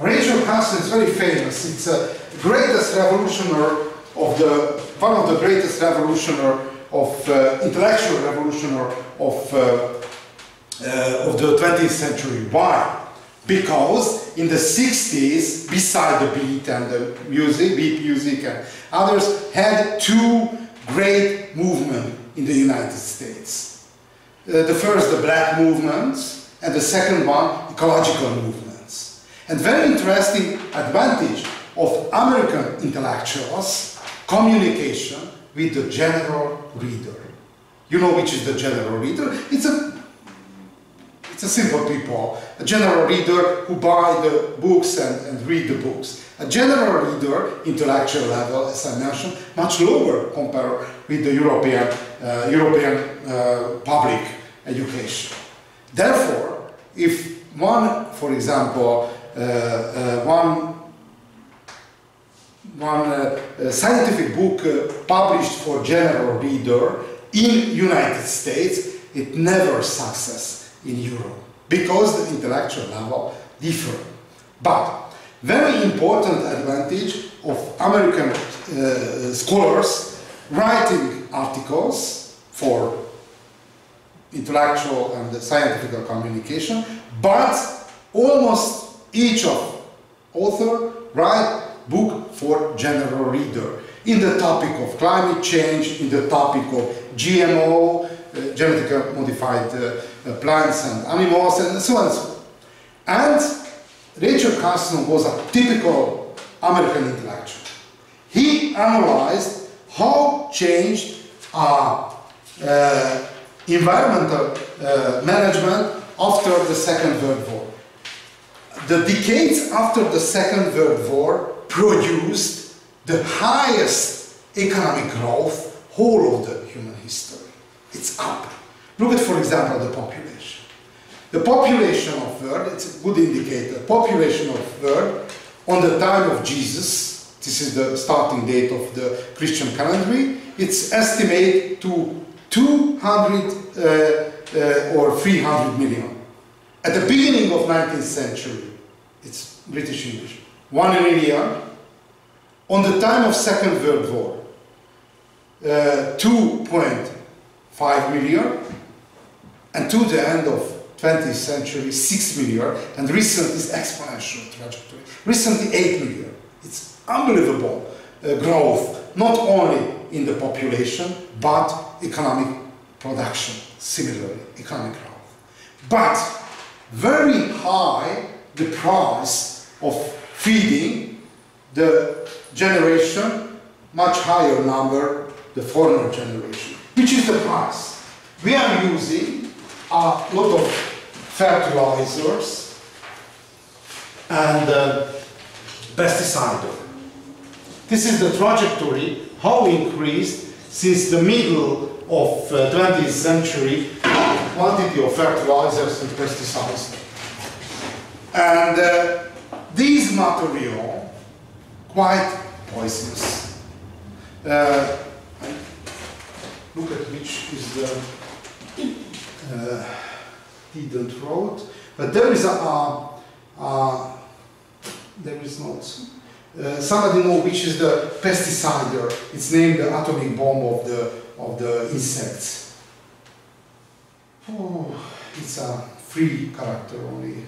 Rachel Carson is very famous. It's the greatest revolutionary of the, one of the greatest revolutionary of uh, intellectual revolutionary of, uh, uh, of the 20th century. Why? Because in the 60s, beside the beat and the music, beat music and others, had two great movements in the United States. Uh, the first, the black movement, and the second one, ecological movements. And very interesting advantage of American intellectuals, communication, with the general reader. You know which is the general reader? It's a it's a simple people, a general reader who buy the books and, and read the books. A general reader, intellectual level, as I mentioned, much lower compared with the European, uh, European uh, public education. Therefore, if one, for example, one one uh, scientific book uh, published for general reader in United States, it never success in Europe because the intellectual level differ. But very important advantage of American uh, scholars writing articles for intellectual and scientific communication, but almost each of author write book for general reader in the topic of climate change, in the topic of GMO, uh, genetically modified uh, uh, plants and animals, and so on and so on. And Rachel Carson was a typical American intellectual. He analyzed how changed uh, uh, environmental uh, management after the Second World War. The decades after the Second World War produced the highest economic growth whole of the human history. It's up. Look at, for example, the population. The population of world, it's a good indicator, population of world on the time of Jesus, this is the starting date of the Christian calendar, it's estimated to 200 uh, uh, or 300 million. At the beginning of 19th century, it's British English, one million. On the time of Second World War, uh, 2.5 million. And to the end of 20th century, 6 million. And recent is exponential trajectory. Recently, 8 million. It's unbelievable uh, growth, not only in the population, but economic production, similarly, economic growth. But very high the price of feeding the generation, much higher number, the foreigner generation. Which is the price? We are using a lot of fertilizers and uh, pesticide. This is the trajectory, how increased since the middle of uh, 20th century quantity of fertilizers and pesticides. And uh, these material quite poisonous. Uh, look at which is the uh, didn't but there is a there is not. Uh, somebody know which is the pesticide? It's named the atomic bomb of the of the insects. Oh, it's a free character only.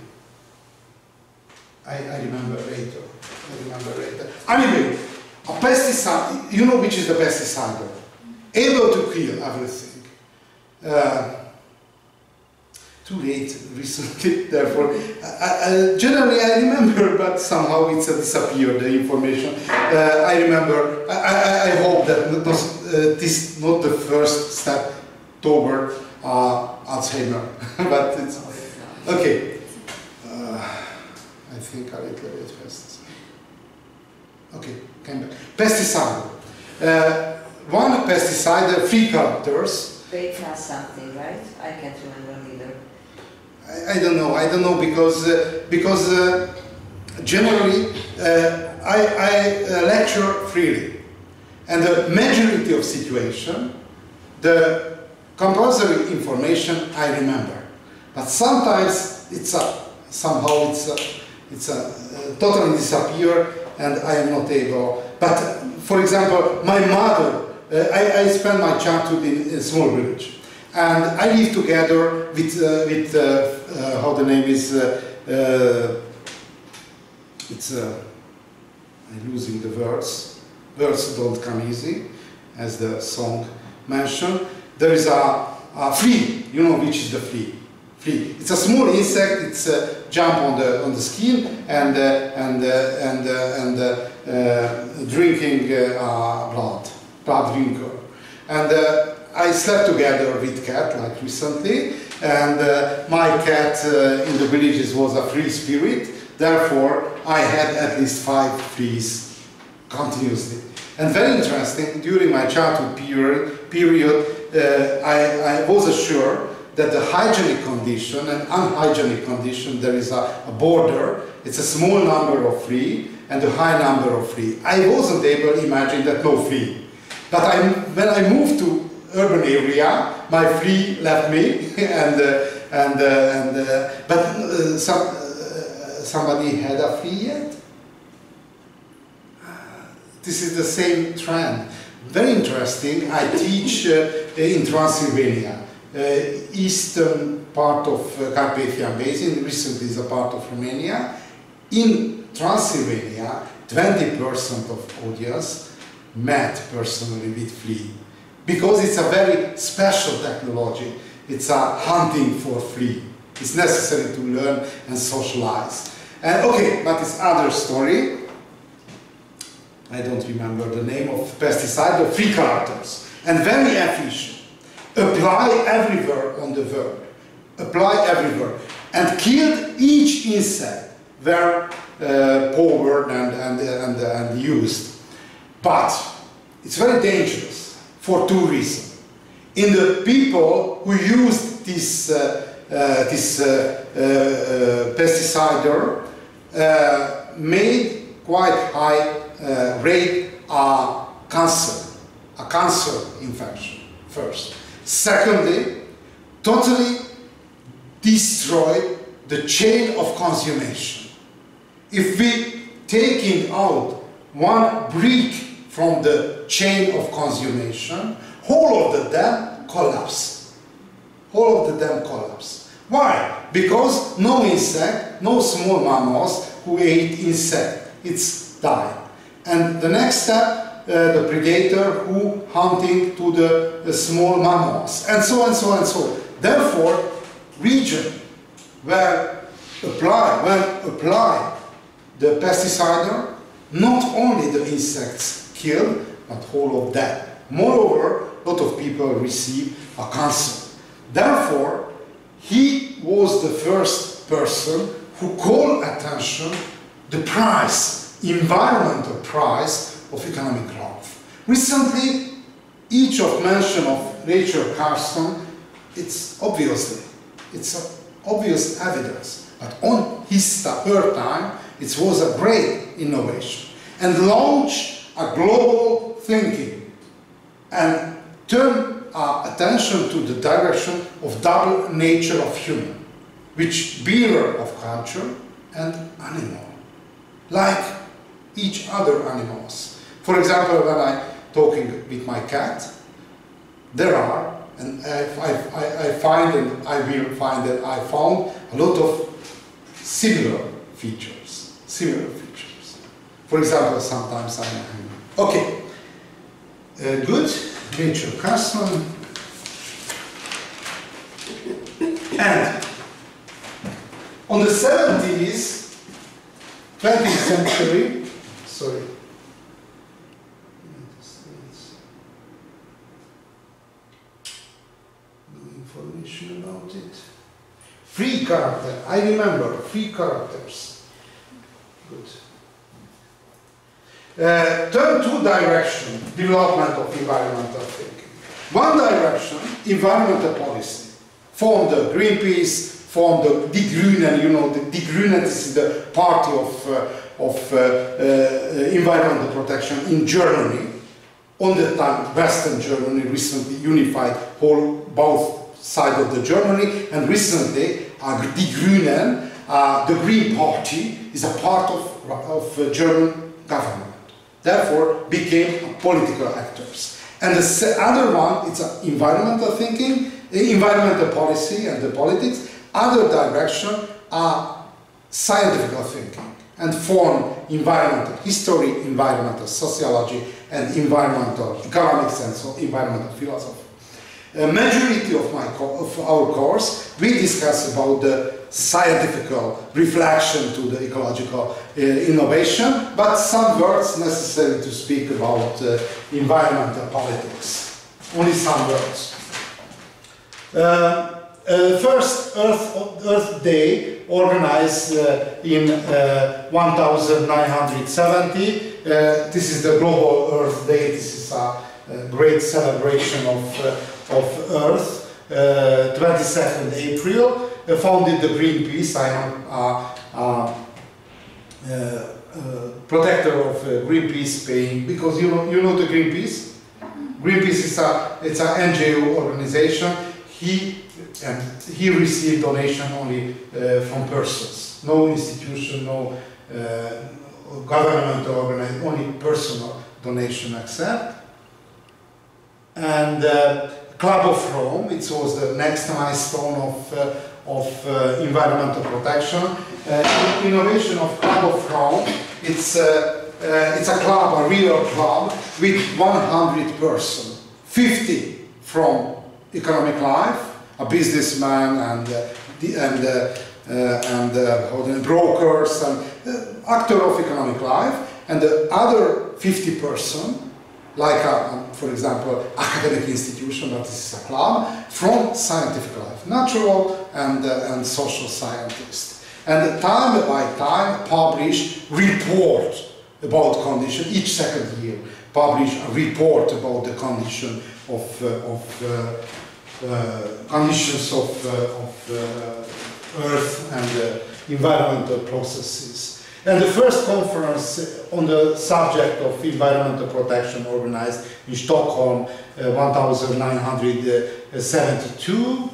I, I remember later. I remember later. Anyway, a pesticide, you know which is the pesticide? Able to kill everything. Uh, too late recently, therefore. I, I, generally I remember, but somehow it's uh, disappeared, the information. Uh, I remember, I, I, hope that not, uh, this is not the first step toward uh, Alzheimer, but it's, okay. Uh, I think a little bit fast. Okay, came back. Pesticide. Uh, one pesticide, three characters.
They has something, right? I can't remember either.
I, I don't know. I don't know because uh, because uh, generally uh, I, I uh, lecture freely, and the majority of situation, the compulsory information I remember, but sometimes it's a somehow it's a, it's a uh, totally disappear and I am not able. But for example, my mother. Uh, I, I spent my childhood in, a small village and I live together with, uh, with uh, uh, how the name is, it's, I'm losing the words, words don't come easy, as the song mentioned. There is a, a flea, you know which is the flea? Flea. It's a small insect, it's uh, jump on the, on the skin and, uh, and, uh, and, and drinking blood, blood drinker. And I slept together with cat like recently, and uh, my cat uh, in the villages was a free spirit. Therefore, I had at least five fleas continuously. And very interesting, during my childhood period, period uh, I, I, was assured that the hygienic condition and unhygienic condition, there is a, a border, it's a small number of free and a high number of free. I wasn't able to imagine that no flea. But I, when I moved to urban area, my free left me, and uh, and uh, and uh, but uh, some uh, somebody had a flea yet. This is the same trend. Very interesting. I teach in Transylvania, Uh, eastern part of uh, Carpathian Basin. Recently, is a part of Romania. In Transylvania, 20% of audience met personally with flea because it's a very special technology. It's a hunting for flea. It's necessary to learn and socialize. And okay, but it's other story. I don't remember the name of pesticide, the free characters. And very efficient. Apply everywhere on the world. Apply everywhere. And kill each insect where uh, powered and, and, and, and used. But it's very dangerous for two reasons. In the people who used this, uh, uh, this uh, uh, uh pesticide uh, made quite high rate of cancer, a cancer infection first. Secondly, totally destroy the chain of consummation. If we taking out one brick from the chain of consummation, whole of the dam collapse. Whole of the dam collapse. Why? Because no insect, no small mammals who ate insect. It's died. And the next step, Uh, the predator who hunting to the, the small mammals, and so and so and so. Therefore, region where apply, when apply the pesticide, not only the insects killed, but whole of them. Moreover, a lot of people receive a cancer. Therefore, he was the first person who called attention the price, environmental price of economic growth. Recently, each of mention of Rachel Carson, it's obviously, it's obvious evidence. But on his her time, it was a great innovation and launched a global thinking and turn our attention to the direction of double nature of human, which bearer of culture and animal, like each other animals. For example, when I'm talking with my cat, there are, and I, I, I find and I will find that I found a lot of similar features, similar features. For example, sometimes I'm, okay, uh, good, Rachel Carson, and on the 70s, 20th century, sorry, no about it. Free character, I remember, free characters. Good. Uh, turn two direction, development of environmental thinking. One direction, environmental policy. Form the Greenpeace, form the Die Grünen, you know, the Die Grünen is the party of, uh, of uh, uh, environmental protection in Germany. On the time, Western Germany recently unified whole, both sides of the Germany, and recently, uh, Grünen, uh, the Green Party, is a part of, of uh, German government therefore became political actors. And the other one, it's environmental thinking, environmental policy and the politics. Other direction are scientific thinking and form environmental history, environmental sociology, and environmental economics and so environmental philosophy. A majority of, my of our course, we discuss about the scientific reflection to the ecological uh, innovation, but some words necessary to speak about uh, environmental politics. Only some words. Uh, uh first Earth, Earth Day organized uh, in uh, 1970. this is the Global Earth Day. This is a, a great celebration of, of Earth. 22nd April founded the Greenpeace. I am a protector of uh, Greenpeace paying because you know you know the Greenpeace. Greenpeace is a it's an NGO organization. He and he received donation only uh, from persons, no institution, no uh, government organization, only personal donation accept. And uh, Club of Rome, it was the next milestone of uh, of uh, environmental protection. Uh, innovation of Club of Rome, it's, uh, it's a club, a real club, with 100 persons, 50 from economic life, a businessman and, the, and, and uh, brokers and uh, actor of economic life, and the other 50 person like, a, for example, academic institution, but this is a club, from scientific life, natural and, uh, and social scientists. And time by time publish report about condition, each second year publish a report about the condition of, uh, of uh, uh conditions of, uh, of uh, earth and environmental processes. And the first conference on the subject of environmental protection organized in Stockholm uh, 1972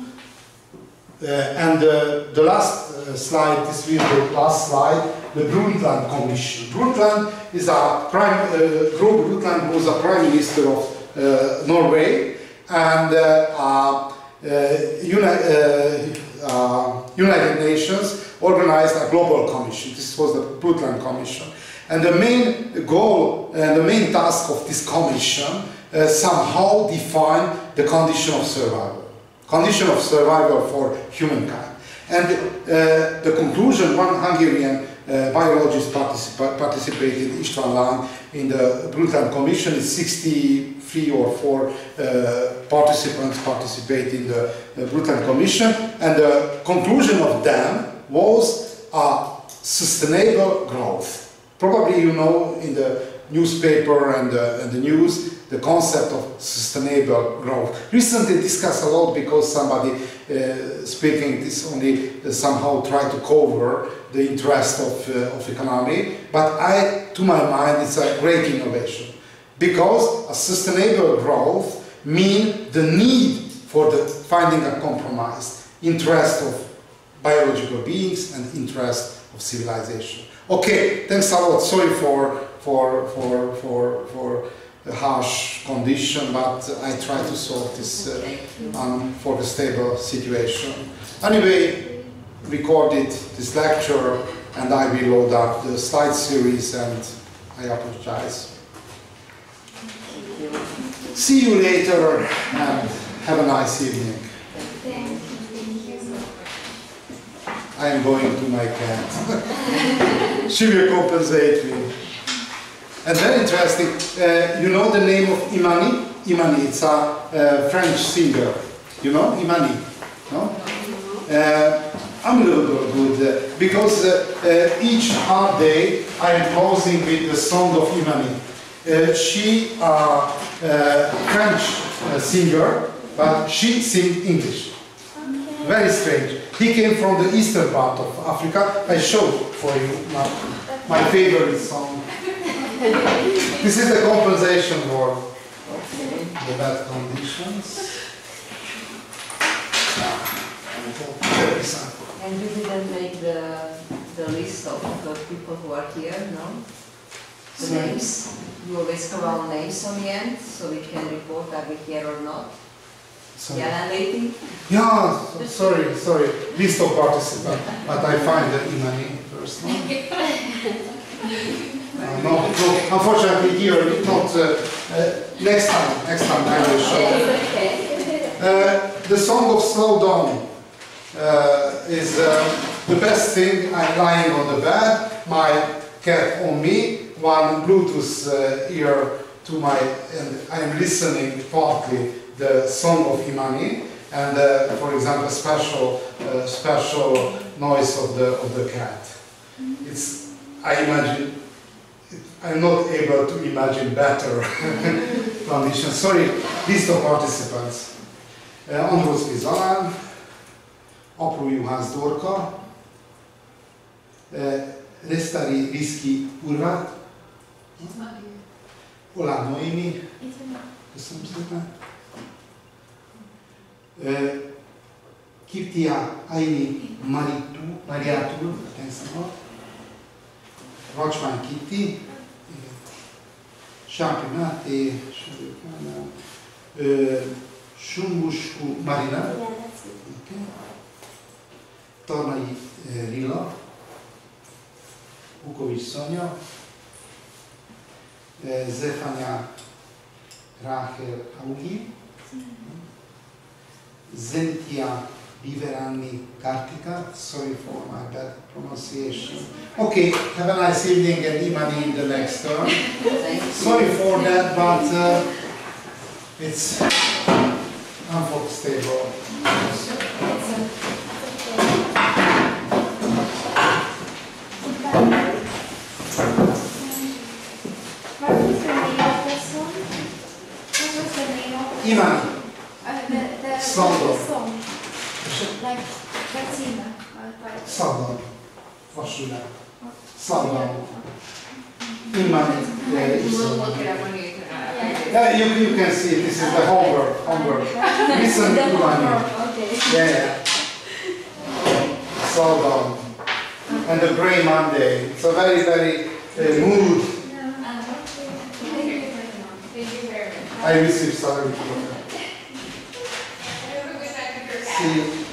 Uh, and uh, the last uh, slide, this will be the last slide, the Brundtland Commission. Brundtland is a prime, uh, Gro Brundtland was a prime minister of uh, Norway and Uni United Nations organized a global commission. This was the Brundtland Commission. And the main goal and the main task of this commission uh, somehow define the condition of survival condition of survival for humankind. And uh, the conclusion, one Hungarian uh, biologist particip participated, István Láng, in the Brundtland Commission, is 63 or 4 uh, participants participate in the, the Brundtland Commission, and the conclusion of them was a sustainable growth. Probably you know in the newspaper and, and the news the concept of sustainable growth. Recently discussed a lot because somebody uh, speaking this only uh, somehow try to cover the interest of, uh, of economy, but I, to my mind, it's a great innovation because a sustainable growth mean the need for the finding a compromise, interest of biological beings and interest of civilization. Okay, thanks a lot. Sorry for for for for for a harsh condition, but I try to solve this uh, um, for the stable situation. Anyway, recorded this lecture and I will load up the slide series and I apologize. See you later and have a nice evening. I am going to my cat. she will compensate me. And very interesting, uh, you know the name of Imany? Imany, it's a uh, French singer. You know Imany? No? Uh, I'm a little bit good uh, because uh, uh, each hard day I am closing with the song of Imany. she a French singer, but she sings English. Okay. Very strange. He came from the eastern part of Africa. I showed for you my, my favorite song this is the compensation for the bad conditions.
And you didn't make the, the list of the people who are here, no? The names? You always out names on the end, so we can report are we here or not? Sorry. Yeah, lady?
Yeah, so, sorry, sorry. List of participants, but I find the Imany first. Uh, no, no, unfortunately here, not, uh, uh, next time, next time I will show. Uh, the song of Slow Down uh, is uh, the best thing. I'm lying on the bed, my cat on me, one Bluetooth ear to my, and I'm listening partly the song of Imany, and for example, special, special noise of the, of the cat. It's, I imagine I'm not able to imagine better conditions. Sorry, list of participants. Uh, Andrószki Zalán, Apró Juhász Dorka, uh, Resztari Viszki Urvát, Olá Noémi, köszönöm szépen, Kiptia Aini Maritú, Mariátú, tenszava, Vacsmány Kitti, Sápi Máté, Sumbusku Marina, Tarnai Rilla, Bukovics Szanya, Zefanya Ráhel Augi, Zentia Viverani Kartika. Sorry for my bad pronunciation. Okay, have a nice evening and Imani in the next turn. Sorry for that, but uh, it's unforstable. Imani. The, the, song. Like Latina. Southern. Vasúra. Southern. Imany. Yeah, yeah, you, you can see this is the homework. homework. Listen to Imany. Yeah, yeah. slow. And the Grey Monday. It's a very, very uh, mood.
Thank you very much.
I received sorry.
Have